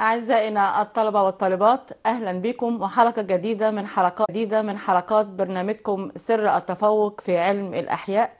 أعزائنا الطلبة والطالبات أهلا بكم وحلقة جديدة من حلقات جديدة من حلقات برنامجكم سر التفوق في علم الأحياء.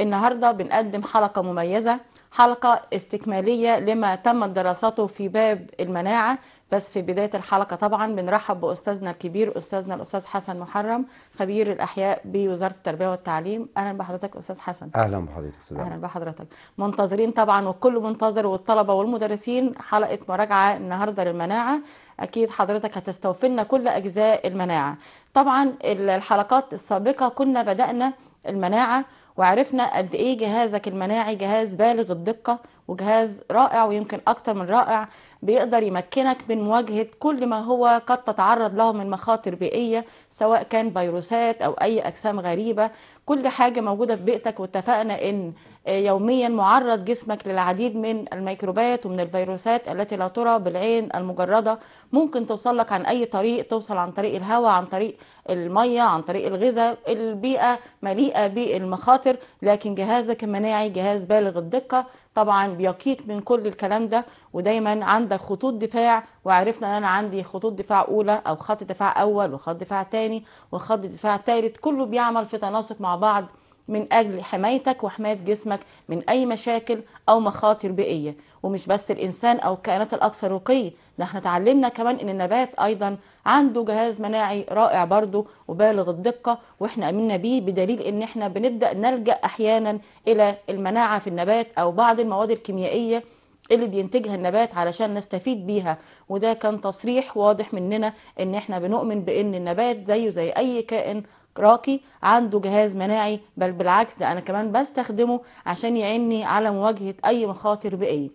النهاردة بنقدم حلقة مميزة حلقة استكمالية لما تمت دراسته في باب المناعة. بس في بداية الحلقة طبعا بنرحب بأستاذنا الكبير أستاذنا الأستاذ حسن محرم خبير الأحياء بوزارة التربية والتعليم. أهلا بحضرتك أستاذ حسن. أهلا بحضرتك أستاذ أهلا بحضرتك. منتظرين طبعا والكل منتظر والطلبة والمدرسين حلقة مراجعة النهارده للمناعة. أكيد حضرتك هتستوفي لنا كل أجزاء المناعة. طبعا الحلقات السابقة كنا بدأنا المناعة وعرفنا قد إيه جهازك المناعي جهاز بالغ الدقة وجهاز رائع ويمكن أكتر من رائع بيقدر يمكنك من مواجهة كل ما هو قد تتعرض له من مخاطر بيئية سواء كان فيروسات أو أي أجسام غريبة. كل حاجة موجودة في بيئتك واتفقنا إن يوميا معرض جسمك للعديد من الميكروبات ومن الفيروسات التي لا ترى بالعين المجردة. ممكن توصل لك عن أي طريق توصل عن طريق الهواء عن طريق المية عن طريق الغذاء. البيئة مليئة بالمخاطر لكن جهازك المناعي جهاز بالغ الدقة طبعا بيقيك من كل الكلام ده ودايما عندك خطوط دفاع وعرفنا إن أنا عندي خطوط دفاع أولى أو خط دفاع أول وخط دفاع تاني وخط دفاع تالت كله بيعمل في تناسق مع بعض. من أجل حمايتك وحماية جسمك من أي مشاكل أو مخاطر بيئية. ومش بس الإنسان أو الكائنات الأكثر رقي ده إحنا اتعلمنا كمان إن النبات أيضا عنده جهاز مناعي رائع برضه وبالغ الدقة وإحنا آمنا بيه بدليل إن إحنا بنبدأ نلجأ أحيانا إلى المناعة في النبات أو بعض المواد الكيميائية اللي بينتجها النبات علشان نستفيد بيها. وده كان تصريح واضح مننا إن إحنا بنؤمن بإن النبات زيه زي أي كائن راقي عنده جهاز مناعي بل بالعكس ده أنا كمان بستخدمه عشان يعيني على مواجهة أي مخاطر بيئية.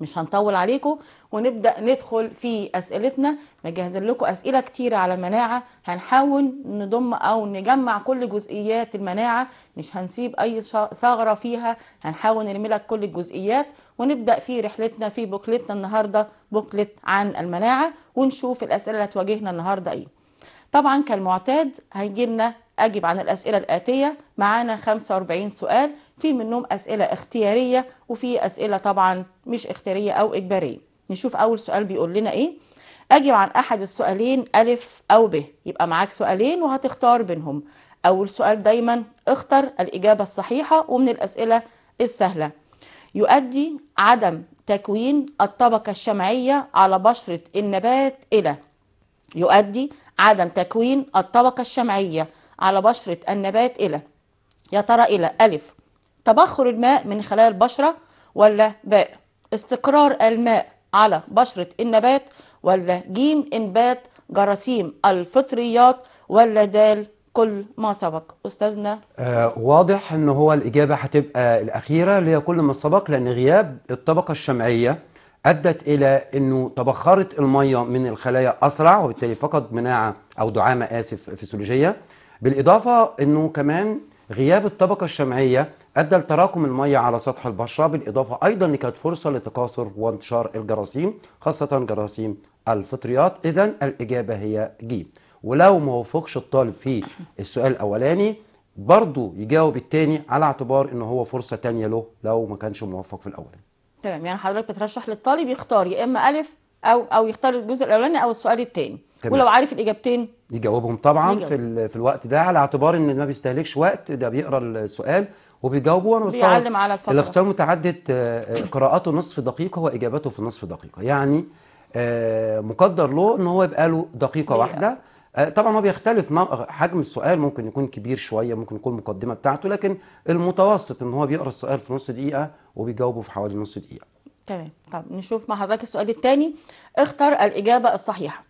مش هنطول عليكم ونبدأ ندخل في أسئلتنا. مجهزين لكم أسئلة كتيرة على المناعه هنحاول نضم أو نجمع كل جزئيات المناعة. مش هنسيب أي ثغرة فيها. هنحاول نرمي لك كل الجزئيات. ونبدأ في رحلتنا في بوكلتنا النهارده. بوكلت عن المناعة. ونشوف الأسئلة اللي هتواجهنا النهارده إيه. طبعا كالمعتاد هيجي لنا اجب عن الأسئلة الآتية. معانا 45 سؤال في منهم أسئلة اختيارية وفي أسئلة طبعا مش اختيارية أو إجبارية. نشوف أول سؤال بيقول لنا إيه. اجب عن أحد السؤالين ألف أو ب. يبقى معاك سؤالين وهتختار بينهم. أول سؤال دايما اختر الإجابة الصحيحة ومن الأسئلة السهلة. يؤدي عدم تكوين الطبقة الشمعية على بشرة النبات إلى. يؤدي عدم تكوين الطبقة الشمعية على بشرة النبات إلى يا ترى إلى ألف تبخر الماء من خلال البشرة ولا باء؟ استقرار الماء على بشرة النبات ولا جيم إنبات جراثيم الفطريات ولا دال؟ كل ما سبق. أستاذنا. آه واضح إن هو الإجابة هتبقى الأخيرة اللي هي كل ما سبق لأن غياب الطبقة الشمعية أدت إلى إنه تبخرت المية من الخلايا أسرع وبالتالي فقد مناعة أو دعامه اسف فسيولوجيه بالإضافة إنه كمان غياب الطبقة الشمعية أدى لتراكم المية على سطح البشرة. بالإضافة أيضا ان كانت فرصة لتكاثر وانتشار الجراثيم خاصة جراثيم الفطريات. اذا الإجابة هي ج ولو ما وفقش الطالب في السؤال الأولاني برضه يجاوب الثاني على اعتبار ان هو فرصة ثانية له لو ما كانش موفق في الاولاني تمام. يعني حضرتك بترشح للطالب يختار يا إما ألف أو أو يختار الجزء الأولاني أو السؤال الثاني. ولو عارف الإجابتين. يجاوبهم طبعا يجاوب. في في الوقت ده على اعتبار إن ما بيستهلكش وقت ده بيقرأ السؤال وبيجاوبه وأنا بيعلم على الفقره الاختيار متعدد آه، آه، قراءته نصف دقيقة واجابته في نصف دقيقة. يعني آه، مقدر له إن هو يبقى له دقيقة. واحدة. طبعا هو بيختلف حجم السؤال ممكن يكون كبير شوية ممكن يكون المقدمة بتاعته لكن المتوسط إن هو بيقرأ السؤال في نص دقيقة وبيجاوبه في حوالي نص دقيقة. تمام. طب نشوف مع حضرتك السؤال الثاني اختر الإجابة الصحيحة.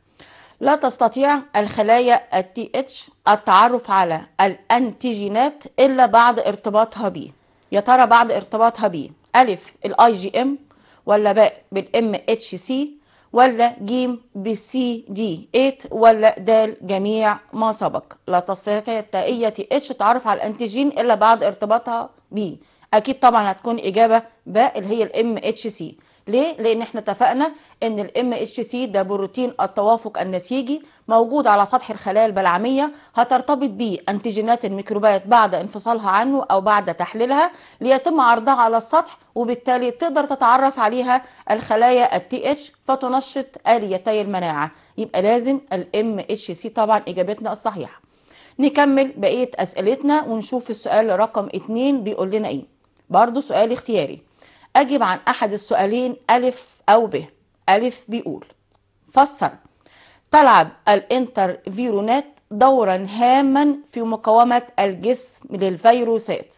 لا تستطيع الخلايا التي اتش التعرف على الأنتيجينات إلا بعد ارتباطها ب. يا ترى بعد ارتباطها ب. ألف ال IgM ولا باء بال MHC ولا جيم بالسي دي 8 ولا دال جميع ما سبق. لا تستطيع التائية H التعرف على الأنتيجين إلا بعد ارتباطها ب. أكيد طبعا هتكون إجابة باء اللي هي ال MHC ليه؟ لأن إحنا اتفقنا إن ال MHC ده بروتين التوافق النسيجي موجود على سطح الخلايا البلعمية هترتبط بيه أنتيجينات الميكروبات بعد انفصالها عنه أو بعد تحليلها ليتم عرضها على السطح وبالتالي تقدر تتعرف عليها الخلايا ال TH فتنشط آليتي المناعة. يبقى لازم ال MHC طبعا إجابتنا الصحيحة. نكمل بقية أسئلتنا ونشوف السؤال رقم اتنين بيقول لنا إيه. برضو سؤال اختياري. أجب عن أحد السؤالين ألف أو ب ألف بيقول. فسر. تلعب الإنترفيرونات دورا هاما في مقاومة الجسم للفيروسات.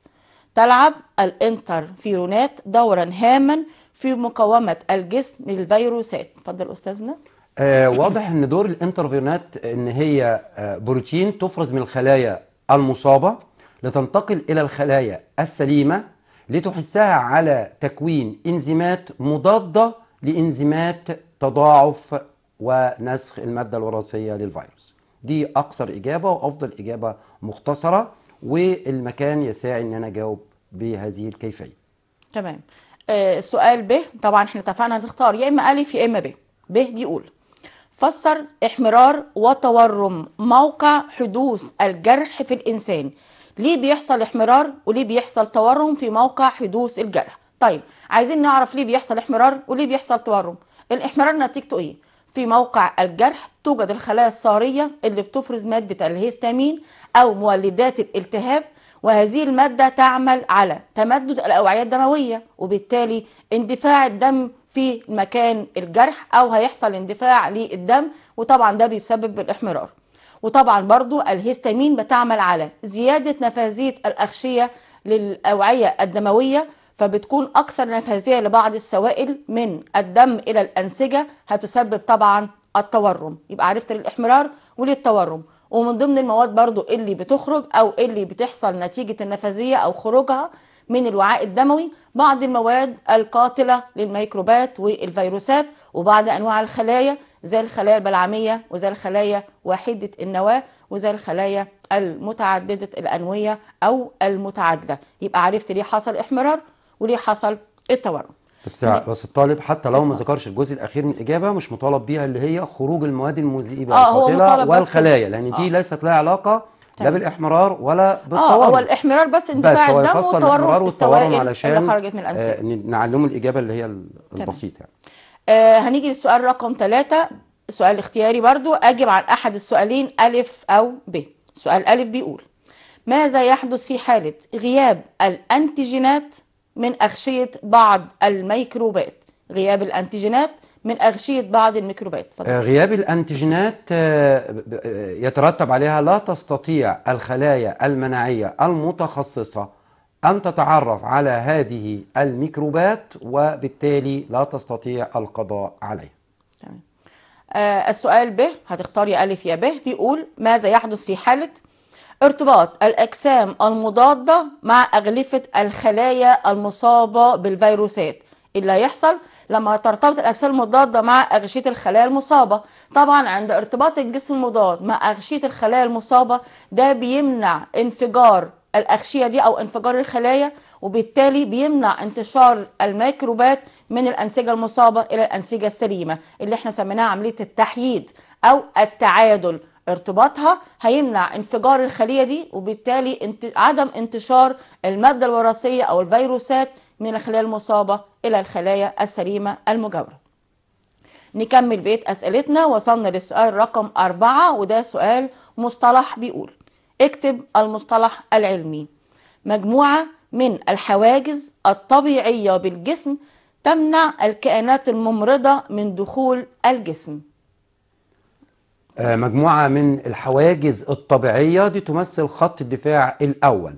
تلعب الإنترفيرونات دورا هاما في مقاومة الجسم للفيروسات. اتفضل أستاذنا. آه واضح إن دور الإنترفيرونات إن هي آه بروتين تفرز من الخلايا المصابة لتنتقل إلى الخلايا السليمة لتحثها على تكوين إنزيمات مضادة لإنزيمات تضاعف ونسخ المادة الوراثية للفيروس. دي أقصر إجابة وأفضل إجابة مختصرة والمكان يساعي إن أنا أجاوب بهذه الكيفية. تمام آه السؤال ب طبعا إحنا اتفقنا نختار يا إما الف يا إما ب ب بيقول فسر احمرار وتورم موقع حدوث الجرح في الإنسان ليه بيحصل احمرار وليه بيحصل تورم في موقع حدوث الجرح؟ طيب عايزين نعرف ليه بيحصل احمرار وليه بيحصل تورم. الاحمرار نتيجته إيه؟ في موقع الجرح توجد الخلايا الصارية اللي بتفرز مادة الهيستامين أو مولدات الالتهاب وهذه المادة تعمل على تمدد الأوعية الدموية وبالتالي اندفاع الدم في مكان الجرح أو هيحصل اندفاع للدم وطبعا ده بيسبب الإحمرار. وطبعا برضو الهيستامين بتعمل على زيادة نفاذية الأغشية للأوعية الدموية فبتكون أكثر نفاذية لبعض السوائل من الدم إلى الأنسجة هتسبب طبعا التورم. يبقى عرفت الإحمرار وللتورم. ومن ضمن المواد برضو اللي بتخرج أو اللي بتحصل نتيجة النفاذية أو خروجها من الوعاء الدموي بعض المواد القاتلة للميكروبات والفيروسات وبعض أنواع الخلايا زي الخلايا البلعمية وزي الخلايا واحدة النواة وزي الخلايا المتعددة الأنوية أو المتعادلة يبقى عرفت ليه حصل إحمرار وليه حصل التورم بس بس الطالب حتى لو ما ذكرش الجزء الأخير من الإجابة مش مطالب بيها اللي هي خروج المواد المذيبه آه، القاتلة والخلايا لأن دي آه. ليست لها علاقة لا. بالإحمرار ولا آه بالتورم هو الإحمرار بس اندفاع الدم الإحمرار والتورم والتورم علشان اللي خرجت من الأنسجة آه نعلمه الإجابة اللي هي. البسيطة يعني. آه هنيجي للسؤال رقم ثلاثة سؤال اختياري برضو. أجب عن أحد السؤالين ألف أو ب. سؤال ألف بيقول ماذا يحدث في حالة غياب الأنتيجينات من أغشية بعض الميكروبات؟ غياب الأنتيجينات من أغشية بعض الميكروبات. آه، غياب الأنتيجينات آه، آه، يترتب عليها لا تستطيع الخلايا المناعية المتخصصة أن تتعرف على هذه الميكروبات وبالتالي لا تستطيع القضاء عليها. تمام. آه السؤال ب هتختار يا ألف يا ب بيقول ماذا يحدث في حالة ارتباط الأجسام المضادة مع أغلفة الخلايا المصابة بالفيروسات؟ اللي هيحصل؟ لما ترتبط الأجسام المضادة مع أغشية الخلايا المصابة. طبعا عند ارتباط الجسم المضاد مع أغشية الخلايا المصابة ده بيمنع انفجار الأغشية دي أو انفجار الخلايا وبالتالي بيمنع انتشار الميكروبات من الأنسجة المصابة إلى الأنسجة السليمة اللي إحنا سميناها عملية التحييد أو التعادل. ارتباطها هيمنع انفجار الخلية دي وبالتالي انت عدم انتشار المادة الوراثية أو الفيروسات من الخلايا المصابة إلى الخلايا السليمة المجاورة. نكمل بقية أسئلتنا. وصلنا للسؤال رقم أربعة وده سؤال مصطلح بيقول اكتب المصطلح العلمي. مجموعة من الحواجز الطبيعية بالجسم تمنع الكائنات الممرضة من دخول الجسم. آه، مجموعة من الحواجز الطبيعية دي تمثل خط الدفاع الأول.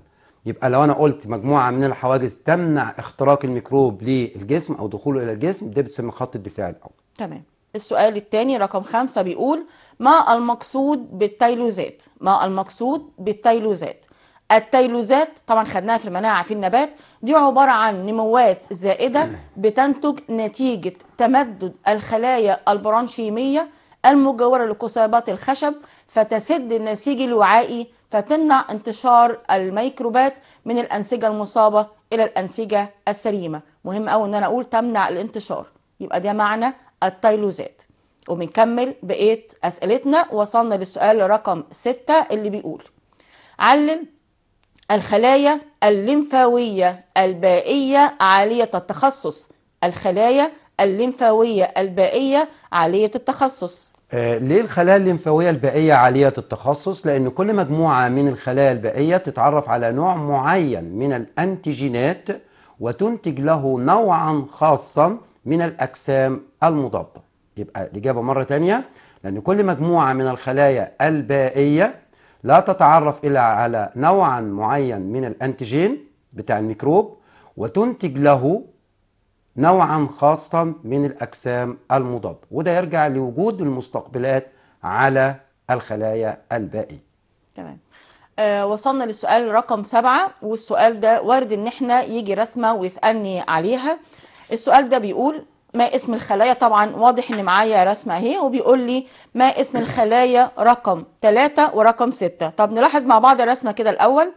يبقى لو أنا قلت مجموعة من الحواجز تمنع اختراق الميكروب للجسم أو دخوله إلى الجسم ده بتسمى خط الدفاع الأول. تمام. السؤال الثاني رقم خمسة بيقول ما المقصود بالتيلوزات؟ ما المقصود بالتيلوزات؟ التيلوزات طبعا خدناها في المناعة في النبات. دي عبارة عن نموات زائدة بتنتج نتيجة تمدد الخلايا البرانشيمية المجاورة لقصيبات الخشب فتسد النسيج الوعائي فتمنع انتشار الميكروبات من الأنسجة المصابة إلى الأنسجة السليمة. مهم أوي إن أنا أقول تمنع الانتشار. يبقى ده معنى التيلوزات. وبنكمل بقية أسئلتنا وصلنا للسؤال رقم ستة اللي بيقول علل الخلايا الليمفاوية البائية عالية التخصص الخلايا الليمفاوية البائية عالية التخصص آه، ليه الخلايا الليمفاوية البائية عالية التخصص؟ لأن كل مجموعة من الخلايا البائية بتتعرف على نوع معين من الأنتيجينات وتنتج له نوعا خاصا من الأجسام المضادة. يبقى الإجابة مرة تانية لأن كل مجموعة من الخلايا البائية لا تتعرف إلا على نوعا معين من الأنتيجين بتاع الميكروب وتنتج له نوعا خاصا من الأجسام المضادة. وده يرجع لوجود المستقبلات على الخلايا البائية. تمام. آه وصلنا للسؤال رقم سبعة والسؤال ده وارد إن إحنا يجي رسمة ويسألني عليها. السؤال ده بيقول ما اسم الخلايا. طبعا واضح إن معايا رسمة أهي وبيقول لي ما اسم الخلايا رقم ثلاثة ورقم ستة. طب نلاحظ مع بعض الرسمة كده الأول.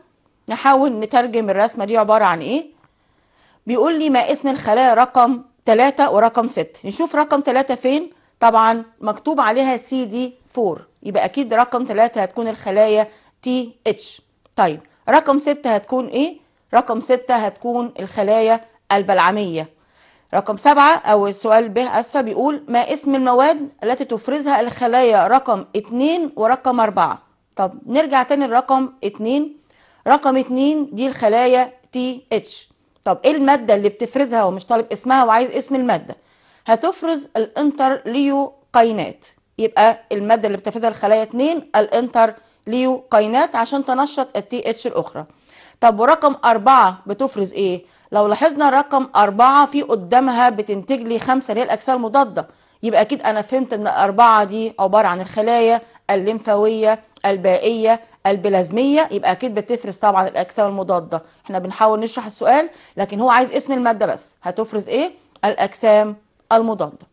نحاول نترجم الرسمة دي عبارة عن إيه. بيقول لي ما اسم الخلايا رقم 3 ورقم 6 نشوف رقم 3 فين. طبعا مكتوب عليها سي دي 4 يبقى أكيد رقم 3 هتكون الخلايا TH. طيب رقم 6 هتكون إيه؟ رقم 6 هتكون الخلايا البلعمية. رقم سبعة أو السؤال ب آسفة بيقول ما اسم المواد التي تفرزها الخلايا؟ رقم اتنين ورقم أربعة. طب نرجع تاني لرقم اتنين. رقم اتنين دي الخلايا TH طب إيه المادة اللي بتفرزها ومش طالب اسمها وعايز اسم المادة؟ هتفرز الانترليوكاينات. يبقى المادة اللي بتفرزها الخلايا 2 الانترليوكاينات عشان تنشط ال TH الأخرى. طب ورقم أربعة بتفرز إيه؟ لو لاحظنا رقم أربعة في قدامها بتنتج لي خمسة اللي هي الأجسام المضادة يبقى أكيد أنا فهمت إن أربعة دي عبارة عن الخلايا الليمفاوية البائية البلازمية. يبقى أكيد بتفرز طبعا الأجسام المضادة. إحنا بنحاول نشرح السؤال لكن هو عايز اسم المادة بس. هتفرز إيه؟ الأجسام المضادة.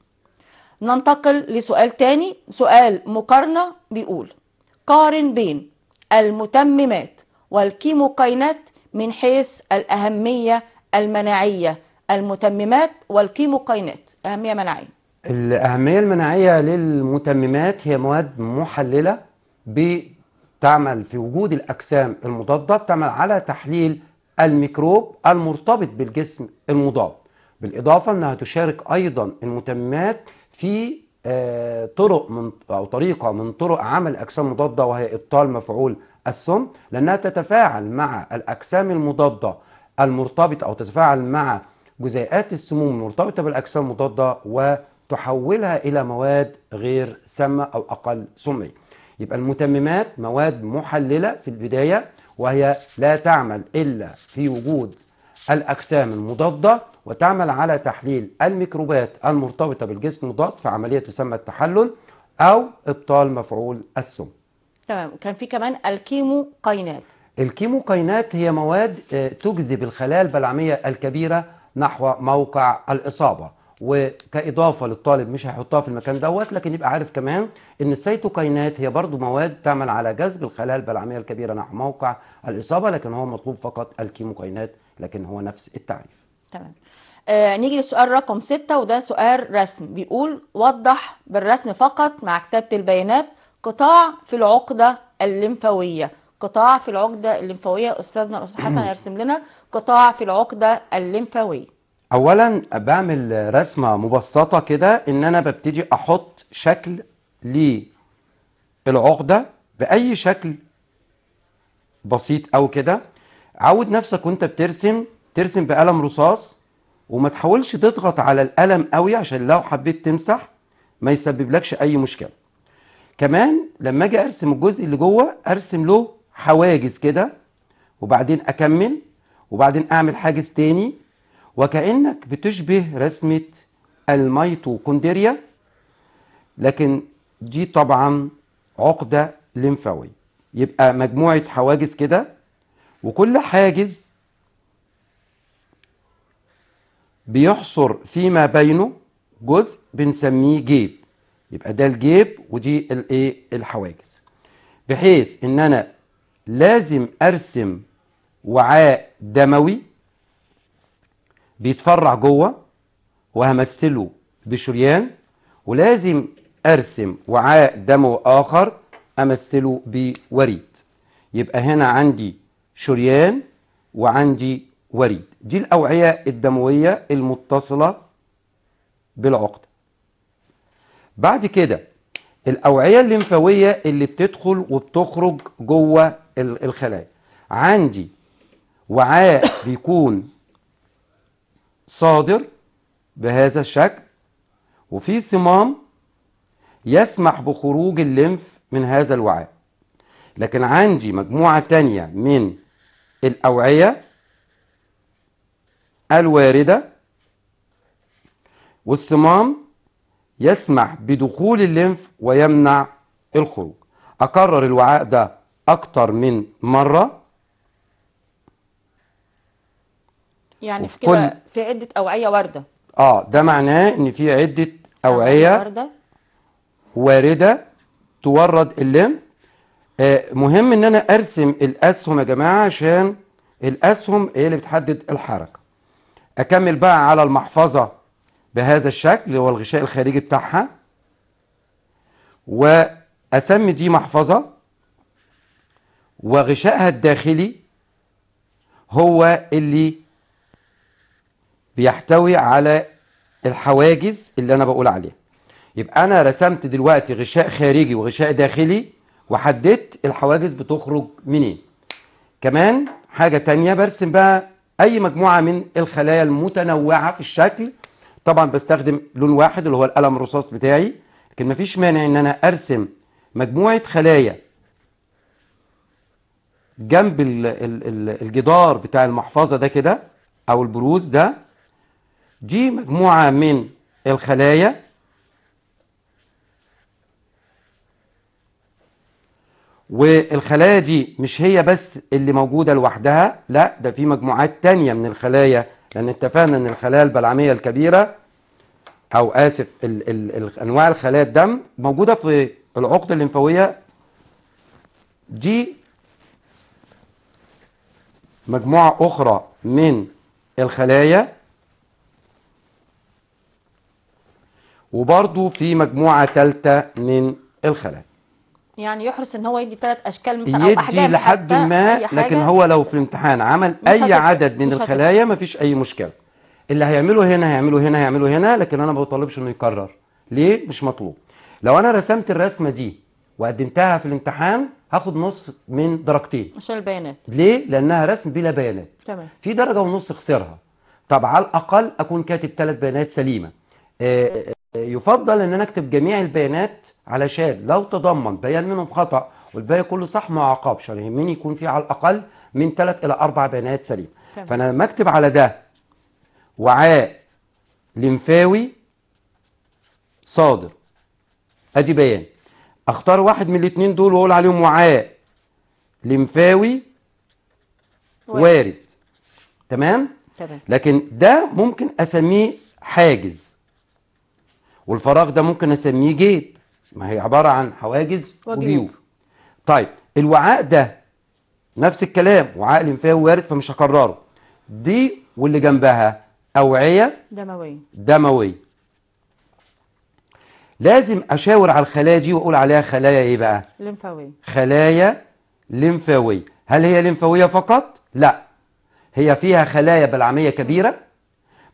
ننتقل لسؤال تاني. سؤال مقارنة بيقول قارن بين المتممات والكيموكاينات من حيث الأهمية المناعية المتممات والكيموكاينات أهمية مناعية. الأهمية المناعية للمتممات هي مواد محللة بتعمل في وجود الأجسام المضادة بتعمل على تحليل الميكروب المرتبط بالجسم المضاد. بالإضافة أنها تشارك أيضا المتممات في آه، طرق من أو طريقة من طرق عمل الأجسام المضادة وهي إبطال مفعول السم لأنها تتفاعل مع الأجسام المضادة المرتبطة أو تتفاعل مع جزيئات السموم المرتبطة بالأجسام المضادة وتحولها إلى مواد غير سامة أو أقل سمية يبقى المتممات مواد محللة في البداية وهي لا تعمل إلا في وجود الأجسام المضادة وتعمل على تحليل الميكروبات المرتبطة بالجسم المضاد في عملية تسمى التحلل أو إبطال مفعول السم. تمام. كان في كمان الكيموكاينات. الكيموكاينات هي مواد آه، تجذب الخلايا البلعمية الكبيرة نحو موقع الإصابة وكإضافة للطالب مش هيحطها في المكان دوت لكن يبقى عارف كمان إن السيتوكاينات هي برضو مواد تعمل على جذب الخلايا البلعمية الكبيرة نحو موقع الإصابة لكن هو مطلوب فقط الكيموكاينات لكن هو نفس التعريف. تمام. آه نيجي للسؤال رقم ستة وده سؤال رسم بيقول وضح بالرسم فقط مع كتابة البيانات قطاع في العقدة الليمفاوية. قطاع في العقدة الليمفاوية. أستاذنا الأستاذ حسن يرسم لنا قطاع في العقدة الليمفاوية. اولا بعمل رسمة مبسطة كده إن أنا ببتدي أحط شكل للعقدة بأي شكل بسيط أو كده. عود نفسك وأنت بترسم ترسم بقلم رصاص وما تحاولش تضغط على القلم قوي عشان لو حبيت تمسح ما يسببلكش أي مشكلة. كمان لما أجي أرسم الجزء اللي جوه أرسم له حواجز كده وبعدين أكمل وبعدين أعمل حاجز تاني. وكأنك بتشبه رسمة الميتوكوندريا لكن دي طبعا عقدة ليمفاوية. يبقى مجموعة حواجز كده وكل حاجز بيحصر فيما بينه جزء بنسميه جيب. يبقى ده الجيب ودي الايه الحواجز. بحيث إن أنا لازم أرسم وعاء دموي بيتفرع جوه وهمثله بشريان ولازم أرسم وعاء دموي آخر أمثله بوريد. يبقى هنا عندي شريان وعندي وريد. دي الأوعية الدموية المتصلة بالعقده بعد كده الأوعية الليمفاوية اللي بتدخل وبتخرج جوه الخلايا. عندي وعاء بيكون صادر بهذا الشكل وفي صمام يسمح بخروج الليمف من هذا الوعاء. لكن عندي مجموعة تانية من الأوعية الواردة والصمام يسمح بدخول الليمف ويمنع الخروج. أكرر الوعاء ده أكتر من مرة. يعني في كده كل- في عدة أوعية واردة. آه ده معناه إن في عدة أوعية واردة. واردة تورد الليمف آه، مهم إن أنا أرسم الأسهم يا جماعة عشان الأسهم هي اللي بتحدد الحركة. أكمل بقى على المحفظة بهذا الشكل هو الغشاء الخارجي بتاعها. وأسمي دي محفظة. وغشائها الداخلي هو اللي بيحتوي على الحواجز اللي أنا بقول عليها. يبقى أنا رسمت دلوقتي غشاء خارجي وغشاء داخلي وحددت الحواجز بتخرج منين. كمان حاجة تانية برسم بقى أي مجموعة من الخلايا المتنوعة في الشكل. طبعا بستخدم لون واحد اللي هو القلم الرصاص بتاعي لكن مفيش مانع إن أنا أرسم مجموعة خلايا جنب ال- ال- ال- الجدار بتاع المحفظة ده كده أو البروز ده دي مجموعة من الخلايا. والخلايا دي مش هي بس اللي موجودة لوحدها لا ده في مجموعات تانية من الخلايا لأن اتفقنا إن الخلايا البلعمية الكبيرة أو آسف ال ال ال أنواع الخلايا الدم موجودة في العقدة الليمفاوية. دي مجموعة أخرى من الخلايا. وبرضو في مجموعة ثالثة من الخلايا. يعني يحرص إن هو يدي ثلاث أشكال مثلا أو يدي احجام لحد حتى، ما. لكن هو لو في الامتحان عمل أي عدد من. الخلايا مفيش أي مشكلة. اللي هيعمله هنا هيعمله هنا هيعمله هنا لكن أنا ما بطالبش إنه يكرر. ليه؟ مش مطلوب. لو أنا رسمت الرسمة دي وقدمتها في الامتحان هاخد نص من درجتين. عشان البيانات. ليه؟ لأنها رسم بلا بيانات. تمام. في درجة ونص خسرها طب على الأقل أكون كاتب ثلاث بيانات سليمة. آه، آه، يفضل إن أنا أكتب جميع البيانات علشان لو تضمن بيان منهم خطأ والباقي كله صح ما عقابش أنا يهمني يكون في على الأقل من ثلاث إلى أربع بيانات سليمة. تمام. فأنا لما أكتب على ده وعاء لمفاوي صادر. أدي بيان. أختار واحد من الاثنين دول وأقول عليهم وعاء. لمفاوي وارد. تمام؟ تمام. لكن ده ممكن أسميه حاجز. والفراغ ده ممكن أسميه جيب. ما هي عبارة عن حواجز. وجيوب طيب الوعاء ده نفس الكلام. وعاء لمفاوي وارد فمش هكرره. دي واللي جنبها أوعية دموية. دموية. لازم أشاور على الخلايا دي وأقول عليها خلايا إيه بقى لمفاويه خلايا لمفاوية هل هي لمفاوية فقط؟ لا هي فيها خلايا بلعمية كبيرة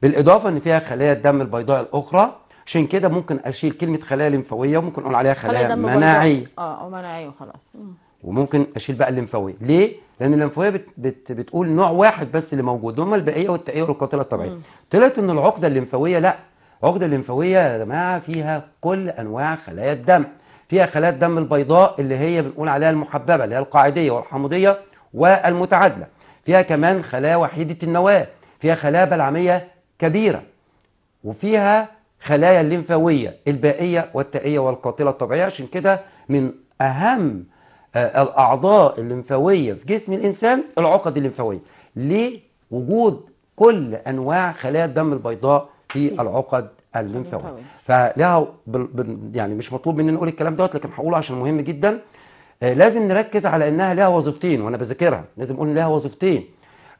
بالإضافة أن فيها خلايا الدم البيضاء الأخرى عشان كده ممكن أشيل كلمة خلايا لمفاوية وممكن أقول عليها خلايا بيضاء. مناعية آه أو مناعية وخلاص مم. وممكن أشيل بقى الليمفاوية ليه؟ لأن الليمفاوية بت بت بتقول نوع واحد بس اللي موجود هم البقية والتقية والقاتلة الطبيعية. طلعت إن العقدة الليمفاوية لا العقدة الليمفاوية يا جماعة فيها كل أنواع خلايا الدم. فيها خلايا الدم البيضاء اللي هي بنقول عليها المحببة اللي هي القاعدية والحموضية والمتعادلة فيها كمان خلايا وحيدة النواة. فيها خلايا بلعمية كبيرة. وفيها خلايا الليمفاوية البائية والتائية والقاتلة الطبيعية. عشان كده من أهم آه، الأعضاء الليمفاوية في جسم الإنسان العقد الليمفاوية. ليه وجود كل أنواع خلايا الدم البيضاء في. العقد الليمفاوية. فلها. يعني مش مطلوب مني نقول الكلام دوت لكن هقوله عشان مهم جدا. آه، لازم نركز على إنها لها وظيفتين وأنا بذاكرها. لازم أقول لها وظيفتين.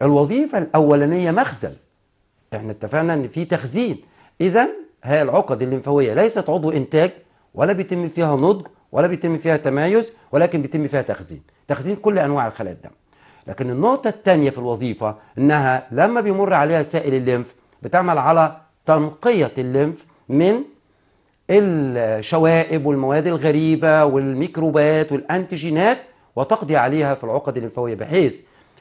الوظيفة الأولانية مخزن. إحنا اتفقنا إن في تخزين. اذا هي العقد الليمفاوية. ليست عضو إنتاج ولا بيتم فيها نضج ولا بيتم فيها تمايز ولكن بيتم فيها تخزين. تخزين كل أنواع الخلايا الدم. لكن النقطة الثانية في الوظيفة إنها لما بيمر عليها سائل الليمف بتعمل على تنقية الليمف من الشوائب والمواد الغريبة والميكروبات والأنتيجينات وتقضي عليها في العقد الليمفاوية بحيث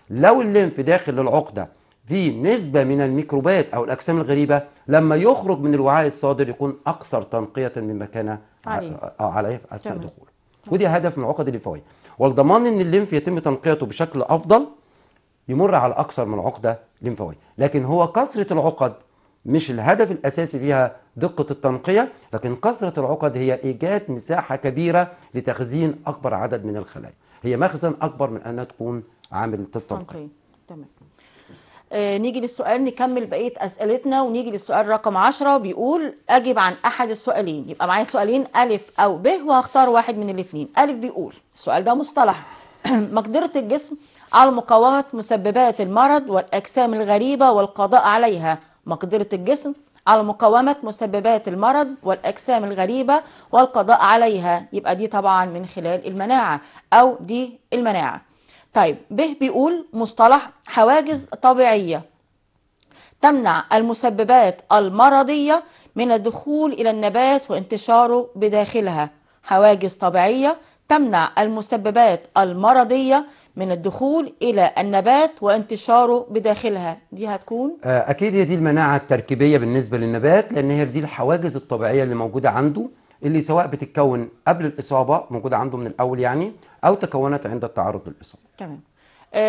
لو الليمف داخل العقدة في نسبة من الميكروبات أو الأجسام الغريبة لما يخرج من الوعاء الصادر يكون أكثر تنقية مما كان عليه. عليه أثناء تمام. دخوله ودي هدف من العقد الليمفاوية والضمان أن الليمف يتم تنقيته بشكل أفضل يمر على أكثر من عقدة ليمفاوية لكن هو كثرة العقد مش الهدف الأساسي فيها دقة التنقية لكن كثرة العقد هي إيجاد مساحة كبيرة لتخزين أكبر عدد من الخلايا. هي مخزن أكبر من أنها تكون عامل التنقية. تنقية. تمام. آه نيجي للسؤال نكمل بقية أسئلتنا ونيجي للسؤال رقم 10 بيقول أجب عن أحد السؤالين. يبقى معايا سؤالين ألف أو ب وهختار واحد من الاثنين ألف بيقول السؤال ده مصطلح. مقدرة الجسم على مقاومة مسببات المرض والأجسام الغريبة والقضاء عليها. مقدرة الجسم على مقاومة مسببات المرض والأجسام الغريبة والقضاء عليها. يبقى دي طبعا من خلال المناعة أو دي المناعة. طيب ب بيقول مصطلح حواجز طبيعية. تمنع المسببات المرضية من الدخول إلى النبات وانتشاره بداخلها. حواجز طبيعية تمنع المسببات المرضية من الدخول إلى النبات وانتشاره بداخلها. دي هتكون؟ آه، أكيد هي دي المناعة التركيبية بالنسبة للنبات لأن هي دي الحواجز الطبيعية اللي موجودة عنده اللي سواء بتتكون قبل الإصابة موجودة عنده من الأول يعني أو تكونت عند التعرض للإصابة. تمام.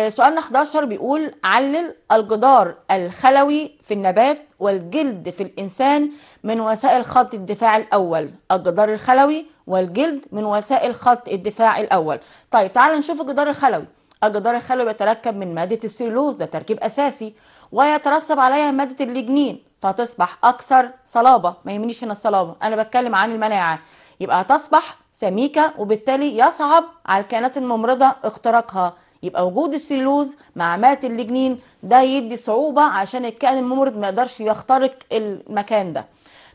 سؤالنا 11 بيقول علل الجدار الخلوي في النبات والجلد في الإنسان من وسائل خط الدفاع الأول. الجدار الخلوي والجلد من وسائل خط الدفاع الأول. طيب تعال نشوف الجدار الخلوي. الجدار الخلوي يتركب من مادة السليلوز ده تركيب أساسي ويترسب عليها مادة الليجنين فتصبح أكثر صلابة. ما يهمنيش هنا الصلابة أنا بتكلم عن المناعة. يبقى تصبح سميكة وبالتالي يصعب على الكائنات الممرضة اختراقها. يبقى وجود السليلوز مع مادة الليجنين ده يدي صعوبة عشان الكائن الممرض ما يقدرش يخترق المكان ده.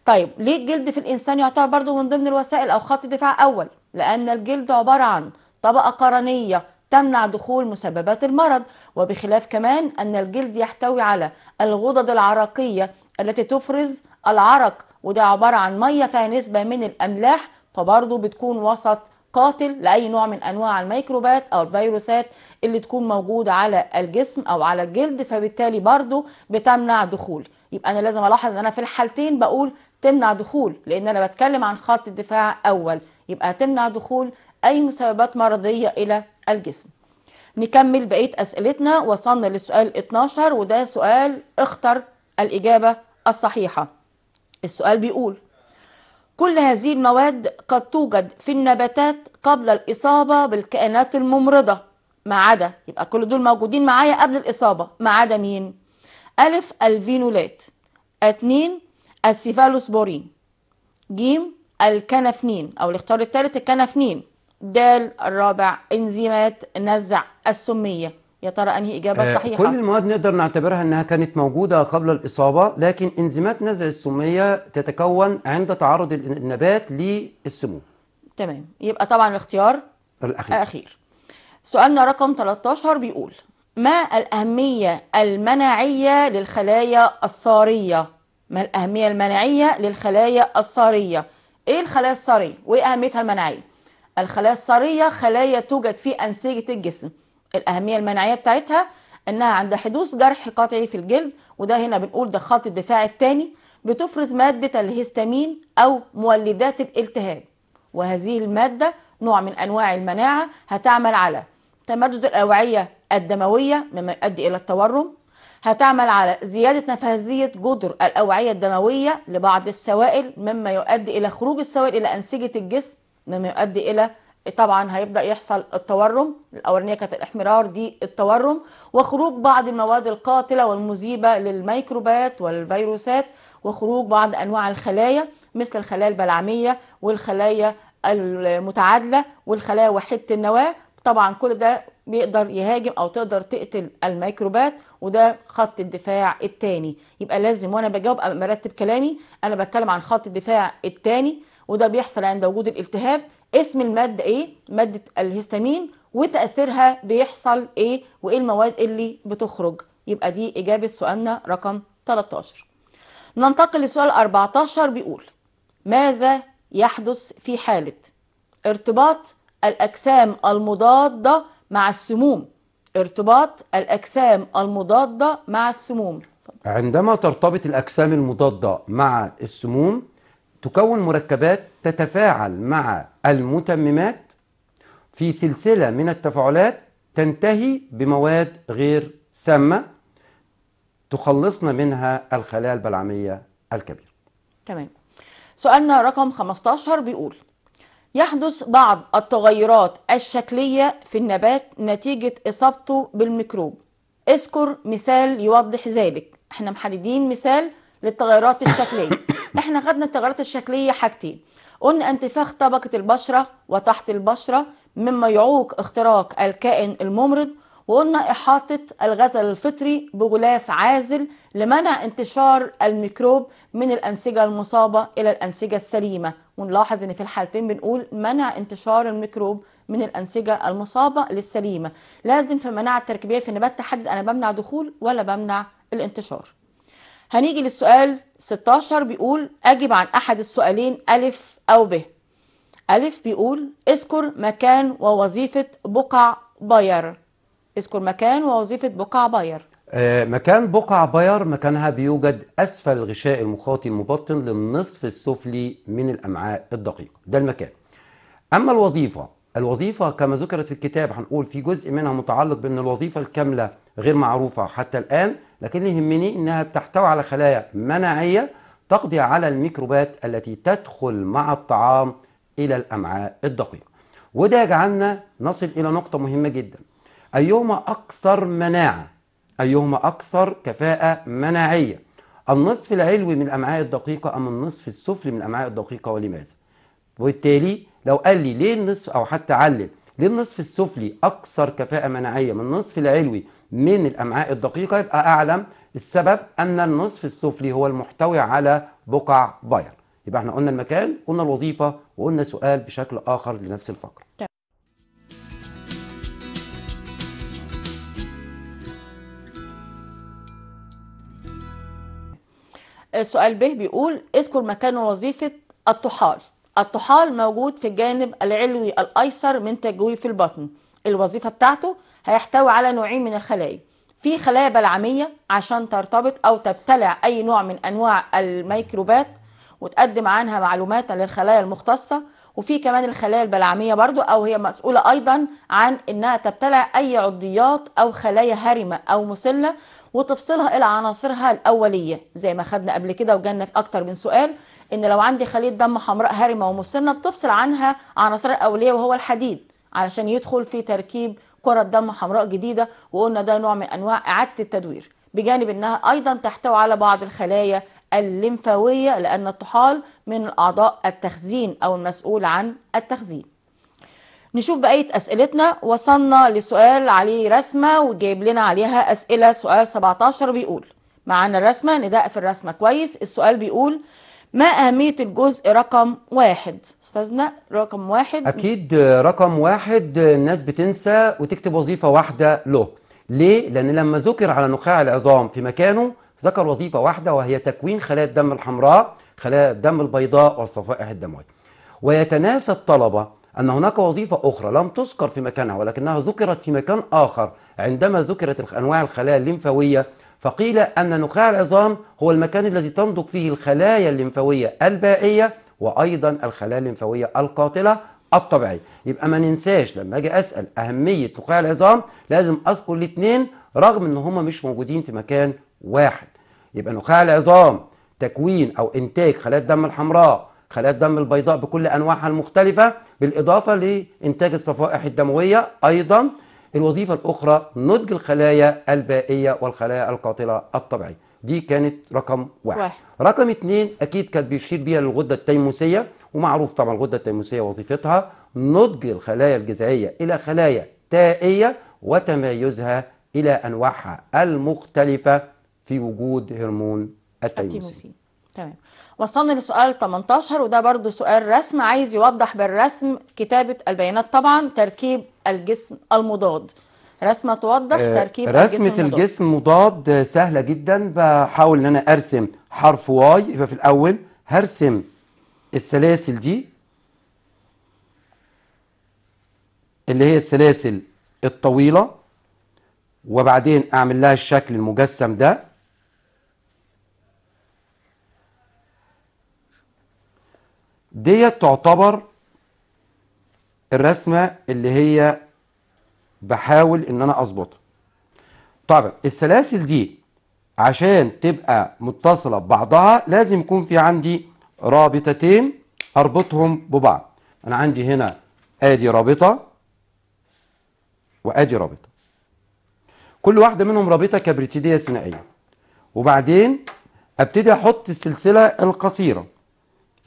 طيب ليه الجلد في الإنسان يعتبر برضو من ضمن الوسائل أو خط دفاع أول؟ لأن الجلد عبارة عن طبقة قرنية تمنع دخول مسببات المرض وبخلاف كمان أن الجلد يحتوي على الغدد العرقية التي تفرز العرق وده عبارة عن مية فيها نسبة من الأملاح فبرضه بتكون وسط قاتل لأي نوع من أنواع الميكروبات أو الفيروسات اللي تكون موجودة على الجسم أو على الجلد فبالتالي برضه بتمنع دخول. يبقى أنا لازم ألاحظ أن أنا في الحالتين بقول تمنع دخول لأن أنا بتكلم عن خط الدفاع أول. يبقى تمنع دخول أي مسببات مرضية إلى الجسم. نكمل بقية أسئلتنا. وصلنا للسؤال 12 وده سؤال اختر الإجابة الصحيحة. السؤال بيقول كل هذه المواد قد توجد في النباتات قبل الإصابة بالكائنات الممرضة. ما عدا يبقى كل دول موجودين معايا قبل الإصابة. ما عدا مين؟ ألف الفينولات. أتنين السيفالوسبورين جيم الكنفنين أو الاختيار الثالث الكنفنين. دال الرابع إنزيمات نزع السمية. يا ترى أنهي إجابة آه، صحيحة؟ كل المواد نقدر نعتبرها إنها كانت موجودة قبل الإصابة لكن إنزيمات نزع السمية تتكون عند تعرض النبات للسموم. تمام. يبقى طبعا الاختيار الأخير. أخير سؤالنا رقم 13 بيقول ما الأهمية المناعية للخلايا الصارية؟ ما الأهمية المناعية للخلايا الصارية؟ إيه الخلايا الصارية؟ وإيه أهميتها المناعية؟ الخلايا الصارية خلايا توجد في أنسجة الجسم. الأهمية المناعية بتاعتها إنها عند حدوث جرح قطعي في الجلد وده هنا بنقول ده خط الدفاع الثاني بتفرز مادة الهستامين أو مولدات الالتهاب. وهذه المادة نوع من أنواع المناعة هتعمل على تمدد الأوعية الدموية مما يؤدي إلى التورم هتعمل على زيادة نفاذية جدر الأوعية الدموية لبعض السوائل مما يؤدي إلى خروج السوائل إلى أنسجة الجسم مما يؤدي إلى طبعا هيبدأ يحصل التورم. الأولانية كانت الإحمرار دي التورم. وخروج بعض المواد القاتلة والمذيبة للميكروبات والفيروسات. وخروج بعض أنواع الخلايا مثل الخلايا البلعمية والخلايا المتعادلة والخلايا وحيدة النواة. طبعا كل ده بيقدر يهاجم أو تقدر تقتل الميكروبات وده خط الدفاع الثاني يبقى لازم وأنا بجاوب مرتب كلامي أنا بتكلم عن خط الدفاع الثاني وده بيحصل عند وجود الالتهاب. اسم المادة إيه؟ مادة الهستامين وتأثيرها بيحصل إيه؟ وإيه المواد اللي بتخرج؟ يبقى دي إجابة سؤالنا رقم 13 ننتقل لسؤال 14 بيقول ماذا يحدث في حالة ارتباط الأجسام المضادة مع السموم؟ ارتباط الأجسام المضادة مع السموم. عندما ترتبط الأجسام المضادة مع السموم تكون مركبات تتفاعل مع المتممات في سلسلة من التفاعلات تنتهي بمواد غير سامة تخلصنا منها الخلايا البلعمية الكبيرة. تمام. سؤالنا رقم 15 بيقول يحدث بعض التغيرات الشكلية في النبات نتيجة إصابته بالميكروب. اذكر مثال يوضح ذلك. إحنا محددين مثال للتغيرات الشكلية. إحنا خدنا التغيرات الشكلية حاجتين. قلنا انتفاخ طبقة البشرة وتحت البشرة مما يعوق اختراق الكائن الممرض وقلنا إحاطة الغزل الفطري بغلاف عازل لمنع انتشار الميكروب من الأنسجة المصابة إلى الأنسجة السليمة. ونلاحظ إن في الحالتين بنقول منع انتشار الميكروب من الأنسجة المصابة للسليمة. لازم في المناعة التركيبية في النبات تحدد أنا بمنع دخول ولا بمنع الانتشار. هنيجي للسؤال 16 بيقول أجب عن أحد السؤالين ألف أو ب. ألف بيقول اذكر مكان ووظيفة بقع باير. اذكر مكان ووظيفة بقع باير. آه، مكان بقع باير مكانها بيوجد أسفل الغشاء المخاطي المبطن للنصف السفلي من الأمعاء الدقيقة. ده المكان. أما الوظيفة الوظيفة كما ذكرت في الكتاب هنقول في جزء منها متعلق بأن الوظيفة الكاملة غير معروفة حتى الآن لكن يهمني أنها بتحتوي على خلايا مناعية تقضي على الميكروبات التي تدخل مع الطعام إلى الأمعاء الدقيقة. وده يجعلنا نصل إلى نقطة مهمة جدا. أيهما أكثر مناعة أيهما أكثر كفاءة مناعية؟ النصف العلوي من الأمعاء الدقيقة أم النصف السفلي من الأمعاء الدقيقة ولماذا؟ وبالتالي لو قال لي ليه النصف أو حتى علل ليه النصف السفلي أكثر كفاءة مناعية من النصف العلوي من الأمعاء الدقيقة. يبقى أعلم السبب أن النصف السفلي هو المحتوي على بقع باير. يبقى إحنا قلنا المكان قلنا الوظيفة وقلنا سؤال بشكل آخر لنفس الفقرة. السؤال ب بيقول اذكر مكان ووظيفة الطحال. الطحال موجود في الجانب العلوي الأيسر من تجويف البطن. الوظيفة بتاعته هيحتوي على نوعين من الخلايا. في خلايا بلعمية عشان ترتبط أو تبتلع أي نوع من أنواع الميكروبات وتقدم عنها معلومات للخلايا المختصة. وفي كمان الخلايا البلعمية برضو أو هي مسؤولة أيضا عن إنها تبتلع أي عضيات أو خلايا هرمة أو مسلة وتفصلها إلى عناصرها الأولية. زي ما خدنا قبل كده وجالنا في أكتر من سؤال إن لو عندي خلية دم حمراء هرمة ومسنة بتفصل عنها عناصرها الأولية وهو الحديد علشان يدخل في تركيب كرة دم حمراء جديدة وقلنا ده نوع من أنواع إعادة التدوير بجانب إنها أيضا تحتوي على بعض الخلايا الليمفاوية لأن الطحال من الأعضاء التخزين أو المسؤول عن التخزين. نشوف بقية أسئلتنا. وصلنا لسؤال عليه رسمة وجايب لنا عليها أسئلة. سؤال 17 بيقول معانا الرسمة نداء في الرسمة كويس. السؤال بيقول ما أهمية الجزء رقم واحد. أستاذنا رقم واحد. أكيد رقم واحد الناس بتنسى وتكتب وظيفة واحدة له. ليه؟ لأن لما ذكر على نخاع العظام في مكانه ذكر وظيفة واحدة وهي تكوين خلايا الدم الحمراء خلايا الدم البيضاء والصفائح الدموية ويتناسى الطلبة أن هناك وظيفة أخرى لم تذكر في مكانها ولكنها ذكرت في مكان آخر. عندما ذكرت أنواع الخلايا الليمفاوية فقيل أن نخاع العظام هو المكان الذي تنضج فيه الخلايا الليمفاوية البائية وأيضا الخلايا الليمفاوية القاتلة الطبيعية. يبقى ما ننساش لما أجي أسأل أهمية نخاع العظام لازم أذكر الاثنين رغم أن هما مش موجودين في مكان واحد. يبقى نخاع العظام تكوين أو إنتاج خلايا الدم الحمراء خلايا الدم البيضاء بكل أنواعها المختلفة بالإضافة لإنتاج الصفائح الدموية أيضا الوظيفة الأخرى نضج الخلايا البائية والخلايا القاتلة الطبيعية. دي كانت رقم واحد, واحد. رقم اتنين أكيد كانت بيشير بيها للغدة التيموسية ومعروف طبعا الغدة التيموسية وظيفتها نضج الخلايا الجذعية إلى خلايا تائية وتمايزها إلى أنواعها المختلفة في وجود هرمون التيموسين. التيموسين. تمام. وصلنا لسؤال 18 وده برضو سؤال رسم عايز يوضح بالرسم كتابة البيانات. طبعا تركيب الجسم المضاد. رسمة توضح آه، تركيب رسمة الجسم المضاد. الجسم مضاد سهلة جدا. بحاول إن أنا أرسم حرف واي يبقى في الأول هرسم السلاسل دي اللي هي السلاسل الطويلة وبعدين أعمل لها الشكل المجسم ده. ديت تعتبر الرسمة اللي هي بحاول إن أنا أظبطها. طبعا السلاسل دي عشان تبقى متصلة ببعضها لازم يكون في عندي رابطتين أربطهم ببعض. أنا عندي هنا آدي رابطة وآدي رابطة. كل واحدة منهم رابطة كبريتيدية ثنائية. وبعدين أبتدي أحط السلسلة القصيرة.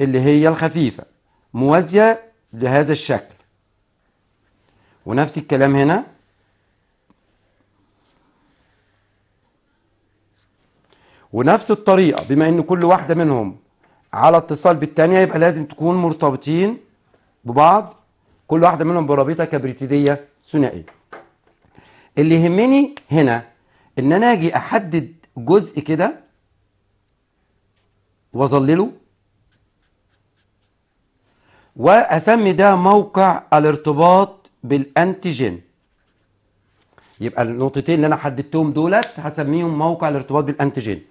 اللي هي الخفيفة موازية لهذا الشكل. ونفس الكلام هنا. ونفس الطريقة بما إن كل واحدة منهم على اتصال بالتانية يبقى لازم تكون مرتبطين ببعض كل واحدة منهم برابطة كبريتيدية ثنائية. اللي يهمني هنا إن أنا أجي أحدد جزء كده وأظلله وأسمي ده موقع الارتباط بالأنتيجين. يبقى النقطتين اللي أنا حددتهم دولت هسميهم موقع الارتباط بالأنتيجين.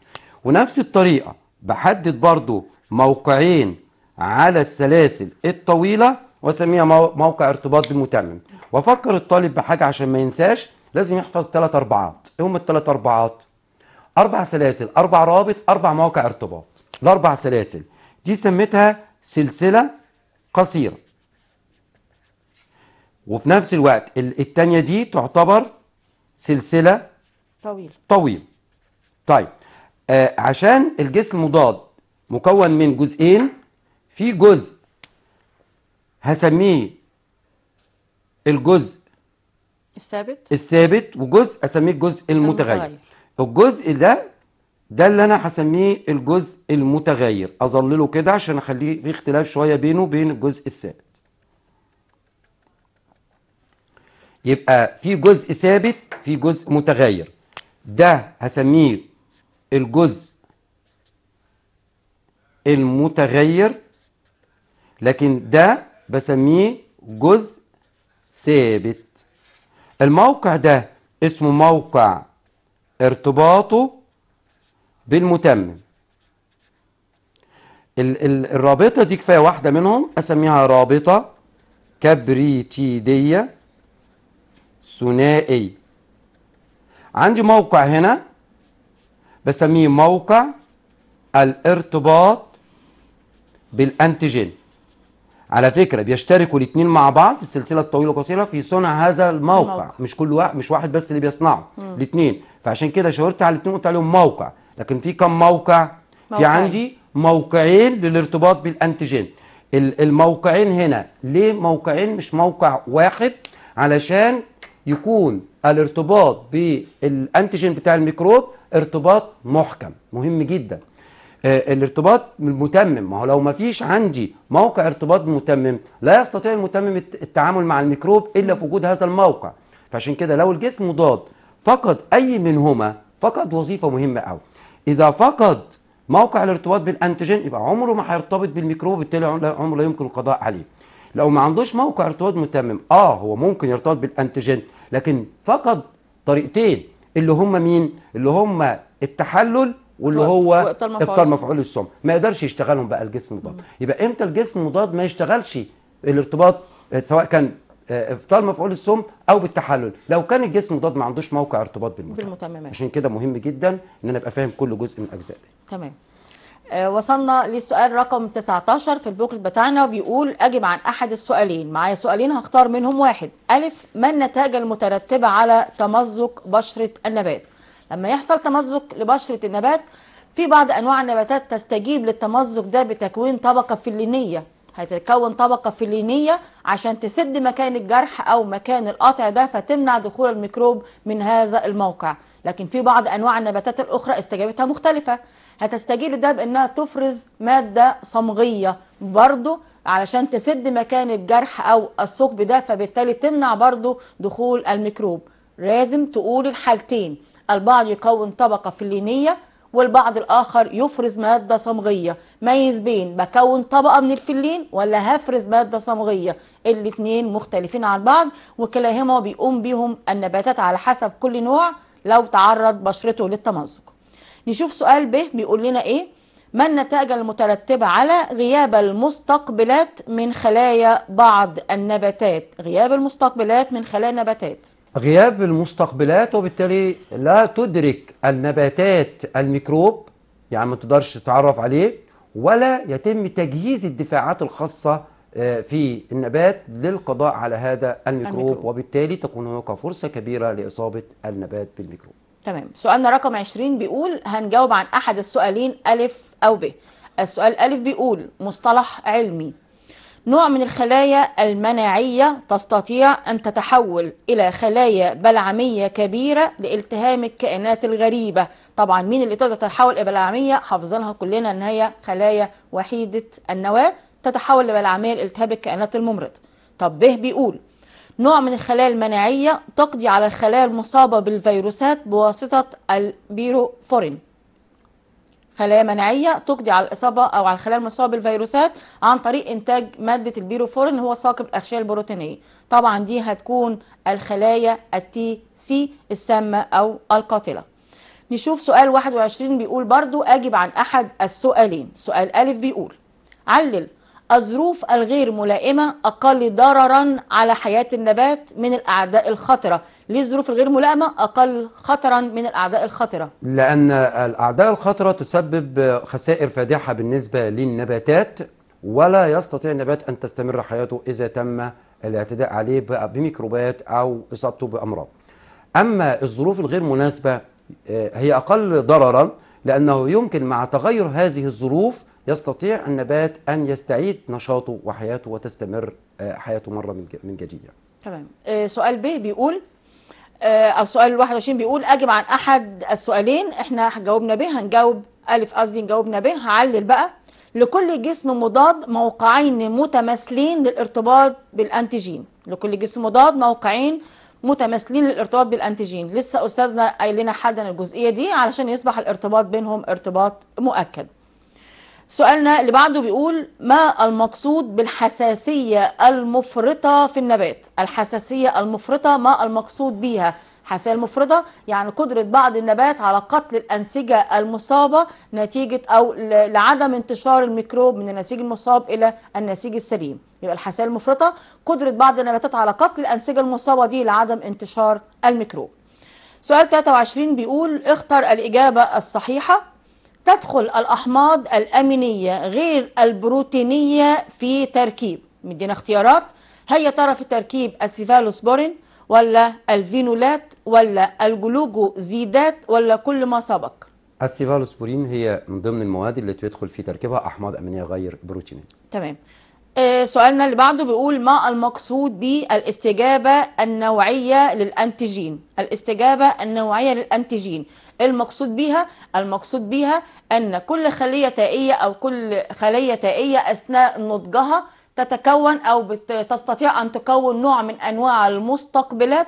ونفس الطريقة بحدد برضو موقعين على السلاسل الطويلة وأسميها مو- موقع ارتباط بالمتمم. وأفكر الطالب بحاجة عشان ما ينساش لازم يحفظ ثلاث أربعات. إيه هم الثلاث أربعات؟ أربع سلاسل أربع روابط أربع مواقع ارتباط. الأربع سلاسل دي سميتها سلسلة قصيره وفي نفس الوقت ال- التانية دي تعتبر سلسلة طويل. طويلة طيب آه عشان الجسم المضاد مكون من جزئين في جزء هسميه الجزء الثابت. الثابت وجزء اسميه الجزء المتغير. المتغير. الجزء ده ده اللي أنا هسميه الجزء المتغير. اظلله كده عشان أخليه في اختلاف شوية بينه وبين الجزء الثابت. يبقى في جزء ثابت في جزء متغير. ده هسميه الجزء المتغير لكن ده بسميه جزء ثابت. الموقع ده اسمه موقع ارتباطه بالمتمم. ال- ال- الرابطة دي كفاية واحدة منهم أسميها رابطة كبريتيدية ثنائي عندي موقع هنا بسميه موقع الارتباط بالأنتيجين. على فكرة بيشتركوا الاثنين مع بعض في السلسلة الطويلة والقصيرة في صنع هذا الموقع. الموقع. مش كل واحد مش واحد بس اللي بيصنعه. الاثنين فعشان كده شاورت على الاثنين قلت عليهم موقع. لكن في كم موقع؟ في موقعين. عندي موقعين للارتباط بالأنتيجين. ال- الموقعين هنا. ليه موقعين؟ مش موقع واحد علشان يكون الارتباط بالأنتيجين بتاع الميكروب ارتباط محكم مهم جدا. آه، الارتباط المتمم ما هو لو ما فيش عندي موقع ارتباط متمم لا يستطيع المتمم الت- التعامل مع الميكروب إلا في وجود هذا الموقع. فعشان كده لو الجسم مضاد فقد أي منهما فقد وظيفة مهمة قوي إذا فقد موقع الارتباط بالأنتيجين يبقى عمره ما هيرتبط بالميكروب بالتالي عمره لا يمكن القضاء عليه. لو ما عندوش موقع ارتباط متمم آه هو ممكن يرتبط بالأنتيجين لكن فقد طريقتين اللي هم مين؟ اللي هم التحلل واللي هو ابطال السم. مفعول السم ما يقدرش يشتغلهم بقى الجسم المضاد يبقى إمتى الجسم المضاد ما يشتغلش الارتباط سواء كان ابطال مفعول السم أو بالتحلل. لو كان الجسم المضاد ما عندوش موقع ارتباط بالمتمم بالمتممات عشان كده مهم جدا إن أنا أبقى فاهم كل جزء من اجزاء دي. تمام. آه، وصلنا للسؤال رقم 19 في البوكلت بتاعنا وبيقول أجب عن أحد السؤالين. معايا سؤالين هختار منهم واحد. ألف ما النتائج المترتبة على تمزق بشرة النبات؟ لما يحصل تمزق لبشرة النبات في بعض أنواع النباتات تستجيب للتمزق ده بتكوين طبقة فلينية. هتتكون طبقة فلينية عشان تسد مكان الجرح أو مكان القطع ده فتمنع دخول الميكروب من هذا الموقع. لكن في بعض أنواع النباتات الأخرى استجابتها مختلفة. هتستجيب ده بأنها تفرز مادة صمغية برضو علشان تسد مكان الجرح أو الثقب ده فبالتالي تمنع برضو دخول الميكروب. لازم تقول الحالتين. البعض يكون طبقة فلينية والبعض الآخر يفرز مادة صمغية. ميز بين بكون طبقة من الفلين ولا هفرز مادة صمغية. الاتنين مختلفين عن بعض وكلاهما بيقوم بيهم النباتات على حسب كل نوع لو تعرض بشرته للتمزق. نشوف سؤال ب بيقول لنا إيه؟ ما النتائج المترتبة على غياب المستقبلات من خلايا بعض النباتات؟ غياب المستقبلات من خلايا النباتات. غياب المستقبلات وبالتالي لا تدرك النباتات الميكروب يعني ما تقدرش تتعرف عليه ولا يتم تجهيز الدفاعات الخاصة آه، في النبات للقضاء على هذا الميكروب, الميكروب. وبالتالي تكون هناك فرصة كبيرة لإصابة النبات بالميكروب. تمام. سؤالنا رقم 20 بيقول هنجاوب عن أحد السؤالين ألف أو ب. السؤال ألف بيقول مصطلح علمي نوع من الخلايا المناعية تستطيع أن تتحول إلى خلايا بلعمية كبيرة لالتهام الكائنات الغريبة. طبعا مين اللي تقدر تتحول إلى بلعمية؟ حافظينها كلنا أن هي خلايا وحيدة النواة تتحول لبلعمية لالتهام الكائنات الممرضة طب به بيقول نوع من الخلايا المناعية تقضي على الخلايا المصابة بالفيروسات بواسطة البيروفورين. خلايا مناعية تقضي على الإصابة أو على الخلايا المصابة بالفيروسات عن طريق إنتاج مادة البيروفورين هو ثاقب الأغشية البروتينية. طبعا دي هتكون الخلايا ال TC السامة أو القاتلة. نشوف سؤال 21 بيقول برضو أجب عن أحد السؤالين. سؤال ألف بيقول علل الظروف الغير ملائمة أقل ضررا على حياة النبات من الأعداء الخطرة. ليه الظروف الغير ملائمة أقل خطرا من الأعداء الخطرة؟ لأن الأعداء الخطرة تسبب خسائر فادحة بالنسبة للنباتات ولا يستطيع النبات أن تستمر حياته إذا تم الاعتداء عليه بميكروبات أو إصابته بأمراض. أما الظروف الغير مناسبة آه، هي أقل ضررا لأنه يمكن مع تغير هذه الظروف يستطيع النبات أن يستعيد نشاطه وحياته وتستمر آه، حياته مرة من جديد. تمام. آه، سؤال ب بيقول آه، أو سؤال 21 بيقول اجب عن أحد السؤالين إحنا جاوبنا به هنجاوب ألف قصدي جاوبنا به هعلل بقى. لكل جسم مضاد موقعين متماثلين للارتباط بالأنتيجين. لكل جسم مضاد موقعين متماثلين للارتباط بالأنتيجين. لسه أستاذنا قايل لنا حدا الجزئية دي علشان يصبح الارتباط بينهم ارتباط مؤكد. سؤالنا اللي بعده بيقول ما المقصود بالحساسية المفرطة في النبات؟ الحساسية المفرطة ما المقصود بيها؟ حساسية المفرطة يعني قدرة بعض النبات على قتل الأنسجة المصابة نتيجة أو لعدم انتشار الميكروب من النسيج المصاب إلى النسيج السليم. يبقى الحساسية المفرطة قدرة بعض النباتات على قتل الأنسجة المصابة دي لعدم انتشار الميكروب. سؤال 23 بيقول اختر الإجابة الصحيحة. تدخل الأحماض الأمينية غير البروتينية في تركيب. مدينا اختيارات؟ هل يا ترى في تركيب السيفالوسبورين ولا الفينولات ولا الجلوكوزيدات ولا كل ما سبق. السيفالوسبورين هي من ضمن المواد التي يدخل في تركيبها أحماض أمينية غير بروتينية. تمام. آه، سؤالنا اللي بعده بيقول ما المقصود بالاستجابة النوعية للأنتيجين؟ الاستجابة النوعية للأنتيجين. المقصود بيها؟ المقصود بيها أن كل خلية تائية أو كل خلية تائية أثناء نضجها تتكون بت- تستطيع أن تكون نوع من أنواع المستقبلات.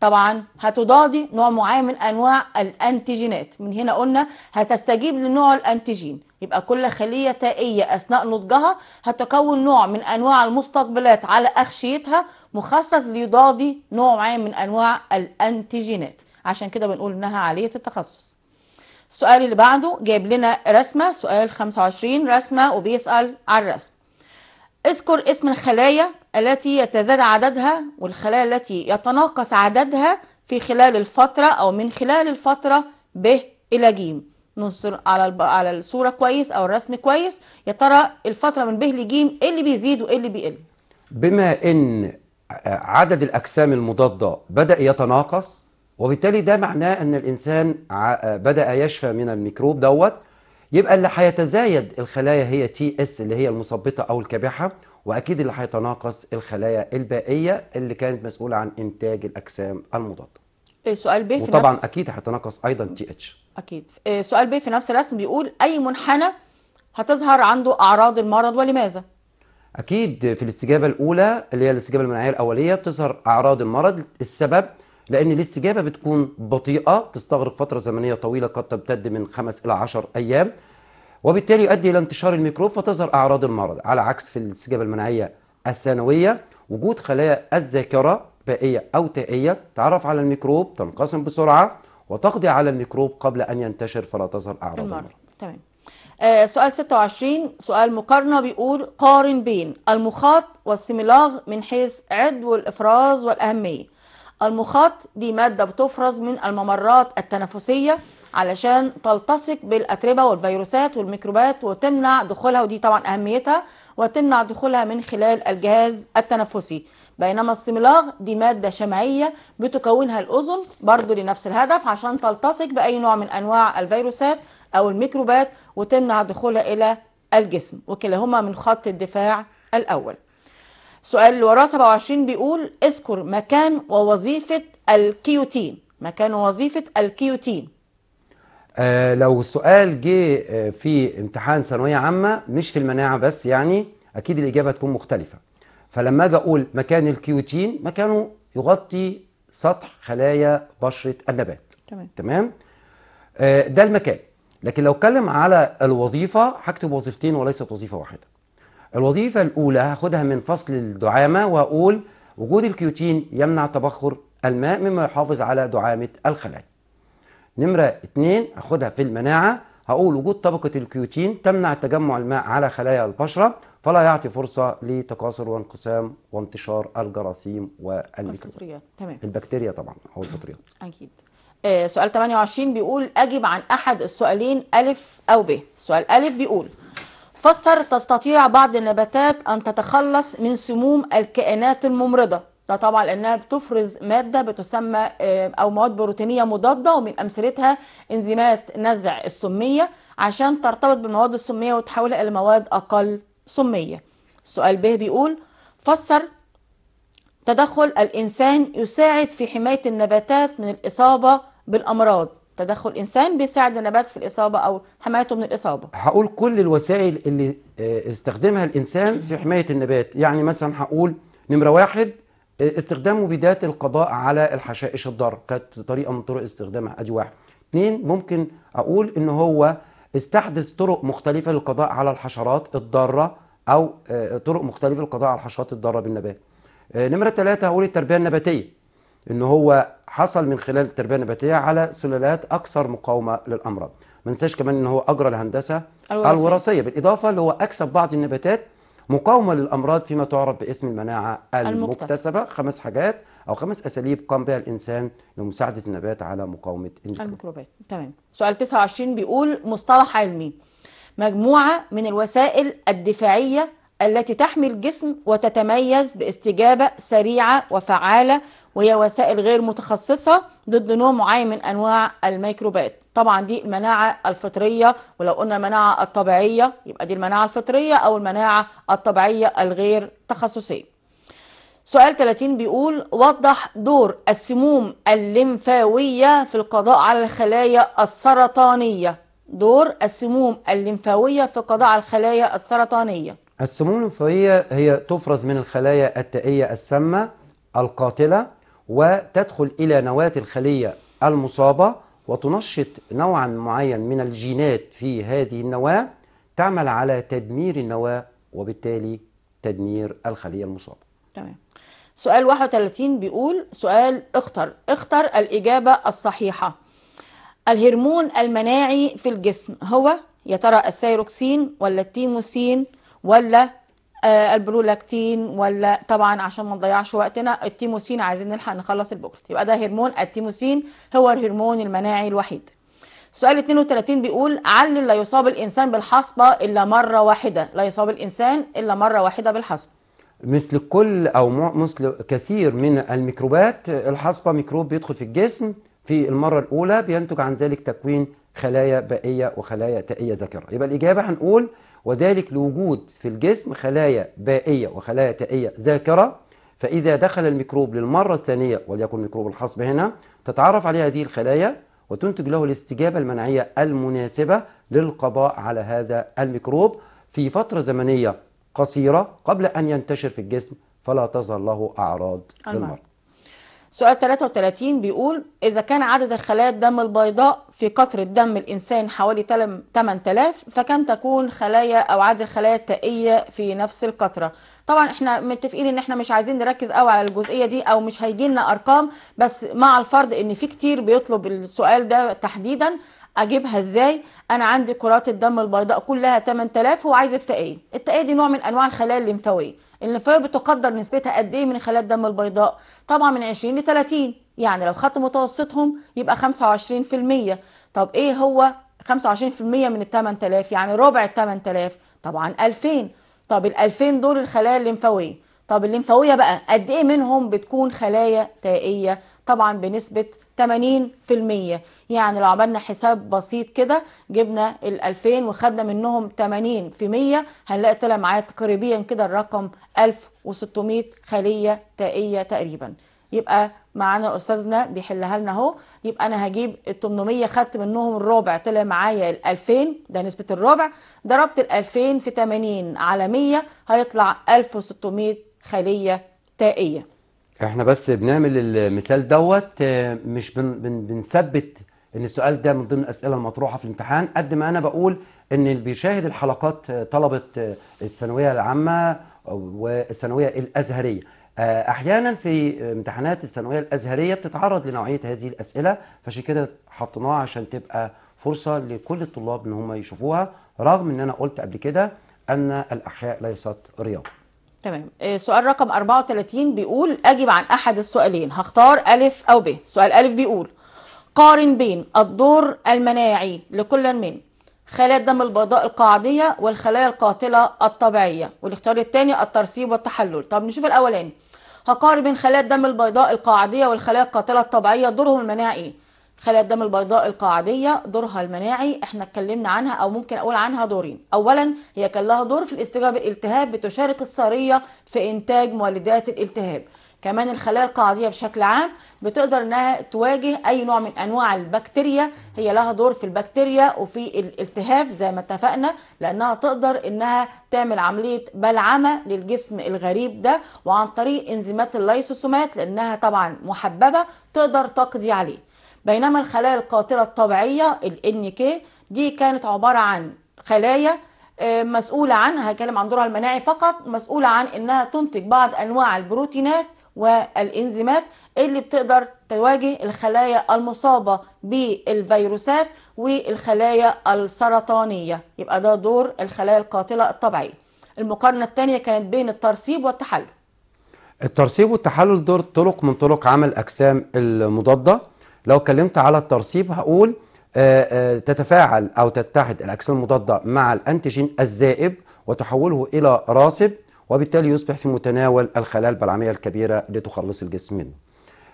طبعا هتضادي نوع معين من أنواع الأنتيجينات. من هنا قلنا هتستجيب لنوع الأنتيجين. يبقى كل خلية تائية أثناء نضجها هتكون نوع من أنواع المستقبلات على أغشيتها مخصص ليضادي نوع معين من أنواع الأنتيجينات. عشان كده بنقول إنها عالية التخصص. السؤال اللي بعده جايب لنا رسمة سؤال 25 رسمة وبيسأل على الرسم. اذكر اسم الخلايا التي يتزايد عددها والخلايا التي يتناقص عددها في خلال الفترة أو من خلال الفترة ب إلى ج. ننظر على. على الصورة كويس أو الرسم كويس. يا ترى الفترة من ب لج إيه اللي بيزيد وإيه اللي بيقل؟ بما إن عدد الأجسام المضادة بدأ يتناقص وبالتالي ده معناه إن الإنسان بدأ يشفى من الميكروب دوت يبقى اللي هيتزايد الخلايا هي TS اللي هي المثبطه أو الكابحه وأكيد اللي هيتناقص الخلايا البائيه اللي كانت مسؤولة عن إنتاج الأجسام المضادة. إيه، سؤال ب في وطبعا نفس أكيد هيتناقص أيضا TH أكيد. إيه، سؤال ب في نفس الرسم بيقول أي منحنى هتظهر عنده أعراض المرض ولماذا؟ أكيد في الاستجابة الأولى اللي هي الاستجابة المناعية الأولية بتظهر أعراض المرض. السبب لأن الاستجابة بتكون بطيئة تستغرق فترة زمنية طويلة قد تمتد من خمس إلى عشر أيام وبالتالي يؤدي إلى انتشار الميكروب فتظهر أعراض المرض على عكس في الاستجابة المناعية الثانوية وجود خلايا الذاكرة بائية أو تائية تعرف على الميكروب تنقسم بسرعة وتقضي على الميكروب قبل أن ينتشر فلا تظهر أعراض المرض. المرض. تمام. آه سؤال 26 سؤال مقارنة بيقول قارن بين المخاط والسملاغ من حيث عضو الإفراز والأهمية. المخاط دي مادة بتفرز من الممرات التنفسية علشان تلتصق بالأتربة والفيروسات والميكروبات وتمنع دخولها ودي طبعا أهميتها وتمنع دخولها من خلال الجهاز التنفسي. بينما السملاغ دي مادة شمعية بتكونها الأذن برضو لنفس الهدف عشان تلتصق بأي نوع من أنواع الفيروسات أو الميكروبات وتمنع دخولها إلى الجسم. وكلاهما من خط الدفاع الأول. سؤال اللي وراه 27 بيقول اذكر مكان ووظيفة الكيوتين. مكان ووظيفة الكيوتين. آه لو السؤال جه آه، في امتحان ثانوية عامة مش في المناعة بس يعني أكيد الإجابة تكون مختلفة. فلما أجي أقول مكان الكيوتين مكانه يغطي سطح خلايا بشرة النبات. تمام. تمام؟ آه، ده المكان. لكن لو أتكلم على الوظيفة هكتب وظيفتين وليست وظيفة واحدة. الوظيفة الأولى هاخدها من فصل الدعامة وأقول وجود الكيوتين يمنع تبخر الماء مما يحافظ على دعامة الخلايا. نمرة اتنين هاخدها في المناعة. هقول وجود طبقة الكيوتين تمنع تجمع الماء على خلايا البشرة فلا يعطي فرصة لتكاثر وانقسام وانتشار الجراثيم والميكروبات. الفطريات. تمام. البكتيريا طبعا أو الفطريات. أكيد. آه، سؤال 28 بيقول أجب عن أحد السؤالين ألف أو ب. سؤال ألف بيقول فسر تستطيع بعض النباتات أن تتخلص من سموم الكائنات الممرضة. ده طبعا لأنها بتفرز مادة بتسمى آه، أو مواد بروتينية مضادة ومن أمثلتها إنزيمات نزع السمية عشان ترتبط بالمواد السمية وتحولها إلى مواد أقل سمية. السؤال ب بيقول فسر تدخل الإنسان يساعد في حماية النباتات من الإصابة بالأمراض. تدخل الإنسان بيساعد النبات في الإصابة أو حمايته من الإصابة. هقول كل الوسائل اللي آه، استخدمها الإنسان في حماية النبات. يعني مثلا هقول نمرة واحد آه، استخدام مبيدات القضاء على الحشائش الضارة كانت طريقة من طرق استخدامها. أدي واحد. اثنين ممكن أقول إن هو استحدث طرق مختلفة للقضاء على الحشرات الضارة أو آه، طرق مختلفة للقضاء على الحشرات الضارة بالنبات. نمرة ثلاثة هقول التربية النباتية. إن هو حصل من خلال التربية النباتية على سلالات أكثر مقاومة للأمراض. ما ننساش كمان إن هو أجرى الهندسة الوراثية. الوراثية بالإضافة اللي هو أكسب بعض النباتات مقاومة للأمراض فيما تعرف باسم المناعة المكتسبة. المكتسبة خمس حاجات أو خمس أساليب قام بها الإنسان لمساعدة النبات على مقاومة الميكروب الميكروبات. تمام. سؤال 29 بيقول مصطلح علمي. مجموعة من الوسائل الدفاعية التي تحمي الجسم وتتميز باستجابة سريعة وفعالة وهي وسائل غير متخصصة ضد نوع معين من أنواع الميكروبات. طبعا دي المناعة الفطرية ولو قلنا المناعة الطبيعية يبقى دي المناعة الفطرية أو المناعة الطبيعية الغير تخصصية. سؤال 30 بيقول وضح دور السموم الليمفاوية في القضاء على الخلايا السرطانية. دور السموم الليمفاوية في القضاء على الخلايا السرطانية. السموم الليمفاوية هي تفرز من الخلايا التائية السامة القاتلة وتدخل إلى نواة الخلية المصابة وتنشط نوعا معين من الجينات في هذه النواة تعمل على تدمير النواة وبالتالي تدمير الخلية المصابة. تمام. سؤال 31 بيقول سؤال اختر. اختر الإجابة الصحيحة. الهرمون المناعي في الجسم هو يا ترى الثيروكسين ولا التيموسين ولا البرولاكتين ولا طبعا عشان ما نضيعش وقتنا التيموسين عايزين نلحق نخلص ال booklet يبقى ده هرمون التيموسين هو الهرمون المناعي الوحيد. سؤال 32 بيقول علل لا يصاب الإنسان بالحصبة إلا مرة واحدة؟ لا يصاب الإنسان إلا مرة واحدة بالحصبة. مثل كل أو مثل كثير من الميكروبات الحصبة ميكروب بيدخل في الجسم في المرة الأولى بينتج عن ذلك تكوين خلايا بائية وخلايا تائية ذاكرة. يبقى الإجابة هنقول وذلك لوجود في الجسم خلايا بائية وخلايا تائية ذاكرة فإذا دخل الميكروب للمرة الثانية وليكن ميكروب الحصبه هنا تتعرف عليه هذه الخلايا وتنتج له الاستجابة المناعية المناسبة للقضاء على هذا الميكروب في فترة زمنية قصيرة قبل أن ينتشر في الجسم فلا تظهر له أعراض المرض. للمرض سؤال 33 بيقول إذا كان عدد الخلايا الدم البيضاء في قطرة دم الإنسان حوالي تلم- 8000 فكم تكون خلايا أو عدد الخلايا التائية في نفس القطرة. طبعا إحنا متفقين إن إحنا مش عايزين نركز قوي على الجزئية دي أو مش هيجي لنا أرقام بس مع الفرض إن في كتير بيطلب السؤال ده تحديدا أجيبها إزاي؟ أنا عندي كرات الدم البيضاء كلها 8000 هو عايز التائية التائية دي نوع من أنواع الخلايا الليمفاوية. الليمفاوية بتقدر نسبتها قد إيه من خلايا الدم البيضاء؟ طبعا من 20 ل 30 يعني لو خدت متوسطهم يبقى 25% طب إيه هو 25% من ال 8000 يعني ربع ال 8000 طبعا 2000 طب ال 2000 دول الخلايا الليمفاوية. طب الليمفاويه بقى قد إيه منهم بتكون خلايا تائية؟ طبعا بنسبة 80% يعني لو عملنا حساب بسيط كده جبنا ال 2000 وخدنا منهم 80 في 100 هنلاقي طلع معايا تقريبا كده الرقم 1600 خلية تائية تقريبا. يبقى معانا أستاذنا بيحلها لنا أهو. يبقى أنا هجيب ال 800 خدت منهم الربع طلع معايا ال 2000 ده نسبة الربع. ضربت ال 2000 في 80 على 100 هيطلع 1600 خلية تائية. إحنا بس بنعمل المثال دوت آه، مش بن بن بنثبت إن السؤال ده من ضمن الأسئلة المطروحة في الامتحان قد ما أنا بقول إن اللي بيشاهد الحلقات آه، طلبة آه، الثانوية العامة والثانوية الأزهرية. أحيانا في امتحانات الثانوية الأزهرية بتتعرض لنوعية هذه الأسئلة فعشان كده حطيناها عشان تبقى فرصة لكل الطلاب إن هم يشوفوها رغم إن أنا قلت قبل كده أن الأحياء ليست رياضة. تمام. آه، سؤال رقم 34 بيقول أجب عن أحد السؤالين هختار ألف أو ب. سؤال ألف بيقول قارن بين الدور المناعي لكل من خلايا الدم البيضاء القاعدية والخلايا القاتلة الطبيعية والاختيار الثاني الترسيب والتحلل. طب نشوف الأولاني. هقارن بين خلايا الدم البيضاء القاعدية والخلايا القاتلة الطبيعية دورهم المناعي إيه خلايا الدم البيضاء القاعدية دورها المناعي إحنا اتكلمنا عنها أو ممكن أقول عنها دورين. اولا هي كان لها دور في الاستجابة الالتهاب بتشارك السارية في إنتاج مولدات الالتهاب. كمان الخلايا القاعدية بشكل عام بتقدر إنها تواجه أي نوع من أنواع البكتيريا. هي لها دور في البكتيريا وفي الالتهاب زي ما اتفقنا لأنها تقدر إنها تعمل عملية بلعمة للجسم الغريب ده وعن طريق إنزيمات اللايسوسومات لأنها طبعا محببة تقدر تقضي عليه. بينما الخلايا القاتلة الطبيعية ال NK دي كانت عبارة عن خلايا آه، مسؤولة عن هتكلم عن دورها المناعي فقط مسؤولة عن إنها تنتج بعض أنواع البروتينات والإنزيمات اللي بتقدر تواجه الخلايا المصابة بالفيروسات والخلايا السرطانية. يبقى ده دور الخلايا القاتلة الطبيعية. المقارنة الثانية كانت بين الترسيب والتحلل. الترسيب والتحلل دول طرق من طرق عمل أجسام المضادة. لو اتكلمت على الترسيب هقول آه، آه، تتفاعل أو تتحد الاجسام المضادة مع الأنتيجين الذائب وتحوله إلى راسب وبالتالي يصبح في متناول الخلايا البلعميه الكبيرة لتخلص الجسم منه.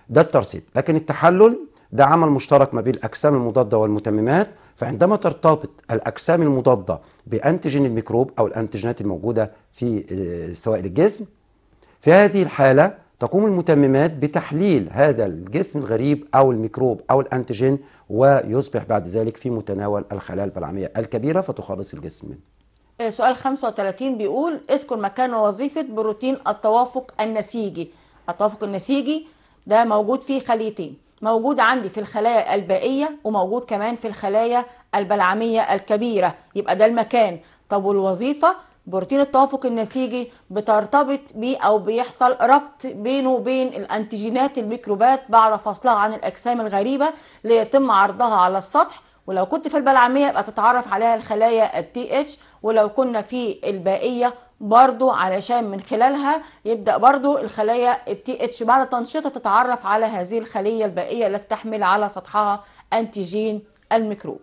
ده الترسيب لكن التحلل ده عمل مشترك ما بين الاجسام المضادة والمتممات فعندما ترتبط الاجسام المضادة بأنتيجين الميكروب أو الأنتيجينات الموجودة في آه، سوائل الجسم في هذه الحالة تقوم المتممات بتحليل هذا الجسم الغريب أو الميكروب أو الأنتيجين ويصبح بعد ذلك في متناول الخلايا البلعمية الكبيرة فتخلص الجسم. منه. آه، سؤال 35 بيقول اذكر مكان ووظيفة بروتين التوافق النسيجي. التوافق النسيجي ده موجود فيه خليتين موجود عندي في الخلايا البائية وموجود كمان في الخلايا البلعمية الكبيرة. يبقى ده المكان. طب والوظيفة؟ بروتين التوافق النسيجي بترتبط بيه أو بيحصل ربط بينه وبين الأنتيجينات الميكروبات بعد فصلها عن الاجسام الغريبة ليتم عرضها على السطح. ولو كنت في البلعميه يبقى تتعرف عليها الخلايا ال TH ولو كنا في البائية برضو علشان من خلالها يبدأ برضو الخلايا ال TH بعد تنشيطها تتعرف على هذه الخلية البائية التي تحمل على سطحها أنتيجين الميكروب.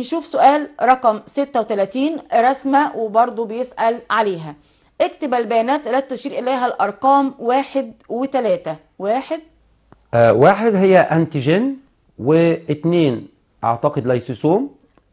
نشوف سؤال رقم 36 رسمة وبرضه بيسأل عليها. اكتب البيانات التي تشير إليها الأرقام واحد وثلاثة واحد. آه واحد هي أنتيجين واثنين أعتقد ليسوسوم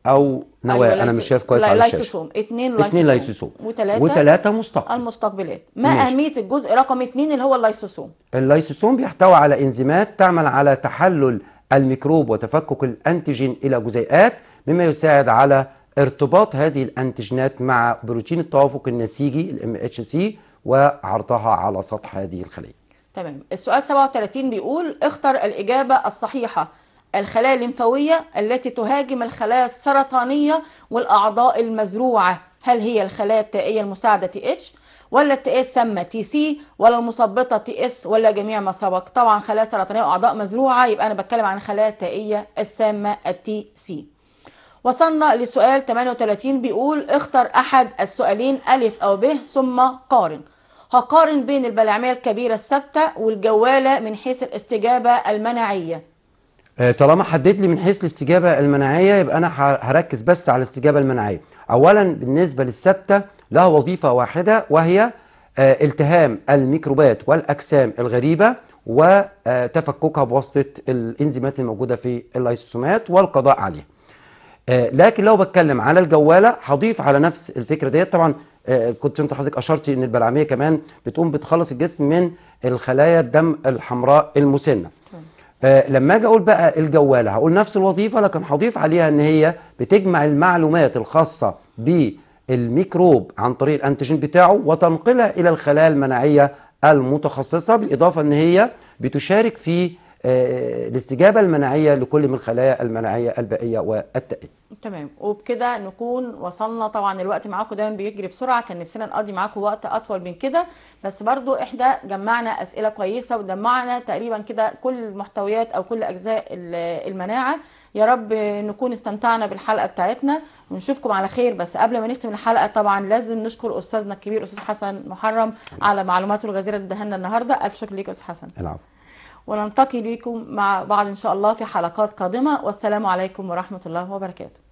أو نواة. أيوة أنا ليسو- مش شايف كويس على ليسوسوم اتنين ليسوسوم ليسوسوم وثلاثة وثلاثه مستقبل. المستقبلات. ما. أهمية الجزء رقم اتنين اللي هو الليسوسوم الليسوسوم بيحتوي على إنزيمات تعمل على تحلل الميكروب وتفكك الأنتيجين إلى جزيئات مما يساعد على ارتباط هذه الانتيجينات مع بروتين التوافق النسيجي ال MHC وعرضها على سطح هذه الخليه. تمام. السؤال 37 بيقول اختر الإجابة الصحيحة. الخلايا الليمفاوية التي تهاجم الخلايا السرطانية والأعضاء المزروعة. هل هي الخلايا التائية المساعدة TH ولا التائية السامة TC ولا المثبطة TS ولا جميع ما سبق؟ طبعا خلايا سرطانية وأعضاء مزروعة يبقى أنا بتكلم عن الخلايا التائية السامة ال TC وصلنا لسؤال 38 بيقول اختر أحد السؤالين ألف أو ب ثم قارن هقارن بين البلعمية الكبيرة الثابتة والجوالة من حيث الاستجابة المناعية آه، طالما حدد لي من حيث الاستجابة المناعية يبقى أنا ه- هركز بس على الاستجابة المناعية. اولا بالنسبة للثابتة لها وظيفة واحدة وهي آه، التهام الميكروبات والأجسام الغريبة وتفككها بواسطة الإنزيمات الموجودة في اللايسوسومات والقضاء عليها. آه، لكن لو بتكلم على الجوالة هضيف على نفس الفكرة ديت طبعا آه، كنت انت حضرتك اشرتي إن البلعمية كمان بتقوم بتخلص الجسم من الخلايا الدم الحمراء المسنة. آه، لما أجي أقول بقى الجوالة هقول نفس الوظيفة لكن هضيف عليها إن هي بتجمع المعلومات الخاصة بالميكروب عن طريق الأنتيجين بتاعه وتنقلها إلى الخلايا المناعية المتخصصة بالإضافة إن هي بتشارك في آه، الاستجابة المناعية لكل من الخلايا المناعية البائيه والتائيه. تمام. وبكده نكون وصلنا طبعا الوقت معاكم. دايما بيجري بسرعة. كان نفسنا نقضي معاكم وقت أطول من كده. بس برضو إحنا جمعنا أسئلة كويسة وجمعنا تقريبا كده كل المحتويات أو كل أجزاء ال- المناعة. يا رب نكون استمتعنا بالحلقة بتاعتنا ونشوفكم على خير. بس قبل ما نختم الحلقة طبعا لازم نشكر أستاذنا الكبير أستاذ حسن محرم على معلوماته الغزيرة اللي النهارده. ألف شكر ليك يا أستاذ حسن. العفو. ونلتقي بكم مع بعض إن شاء الله في حلقات قادمة. والسلام عليكم ورحمة الله وبركاته.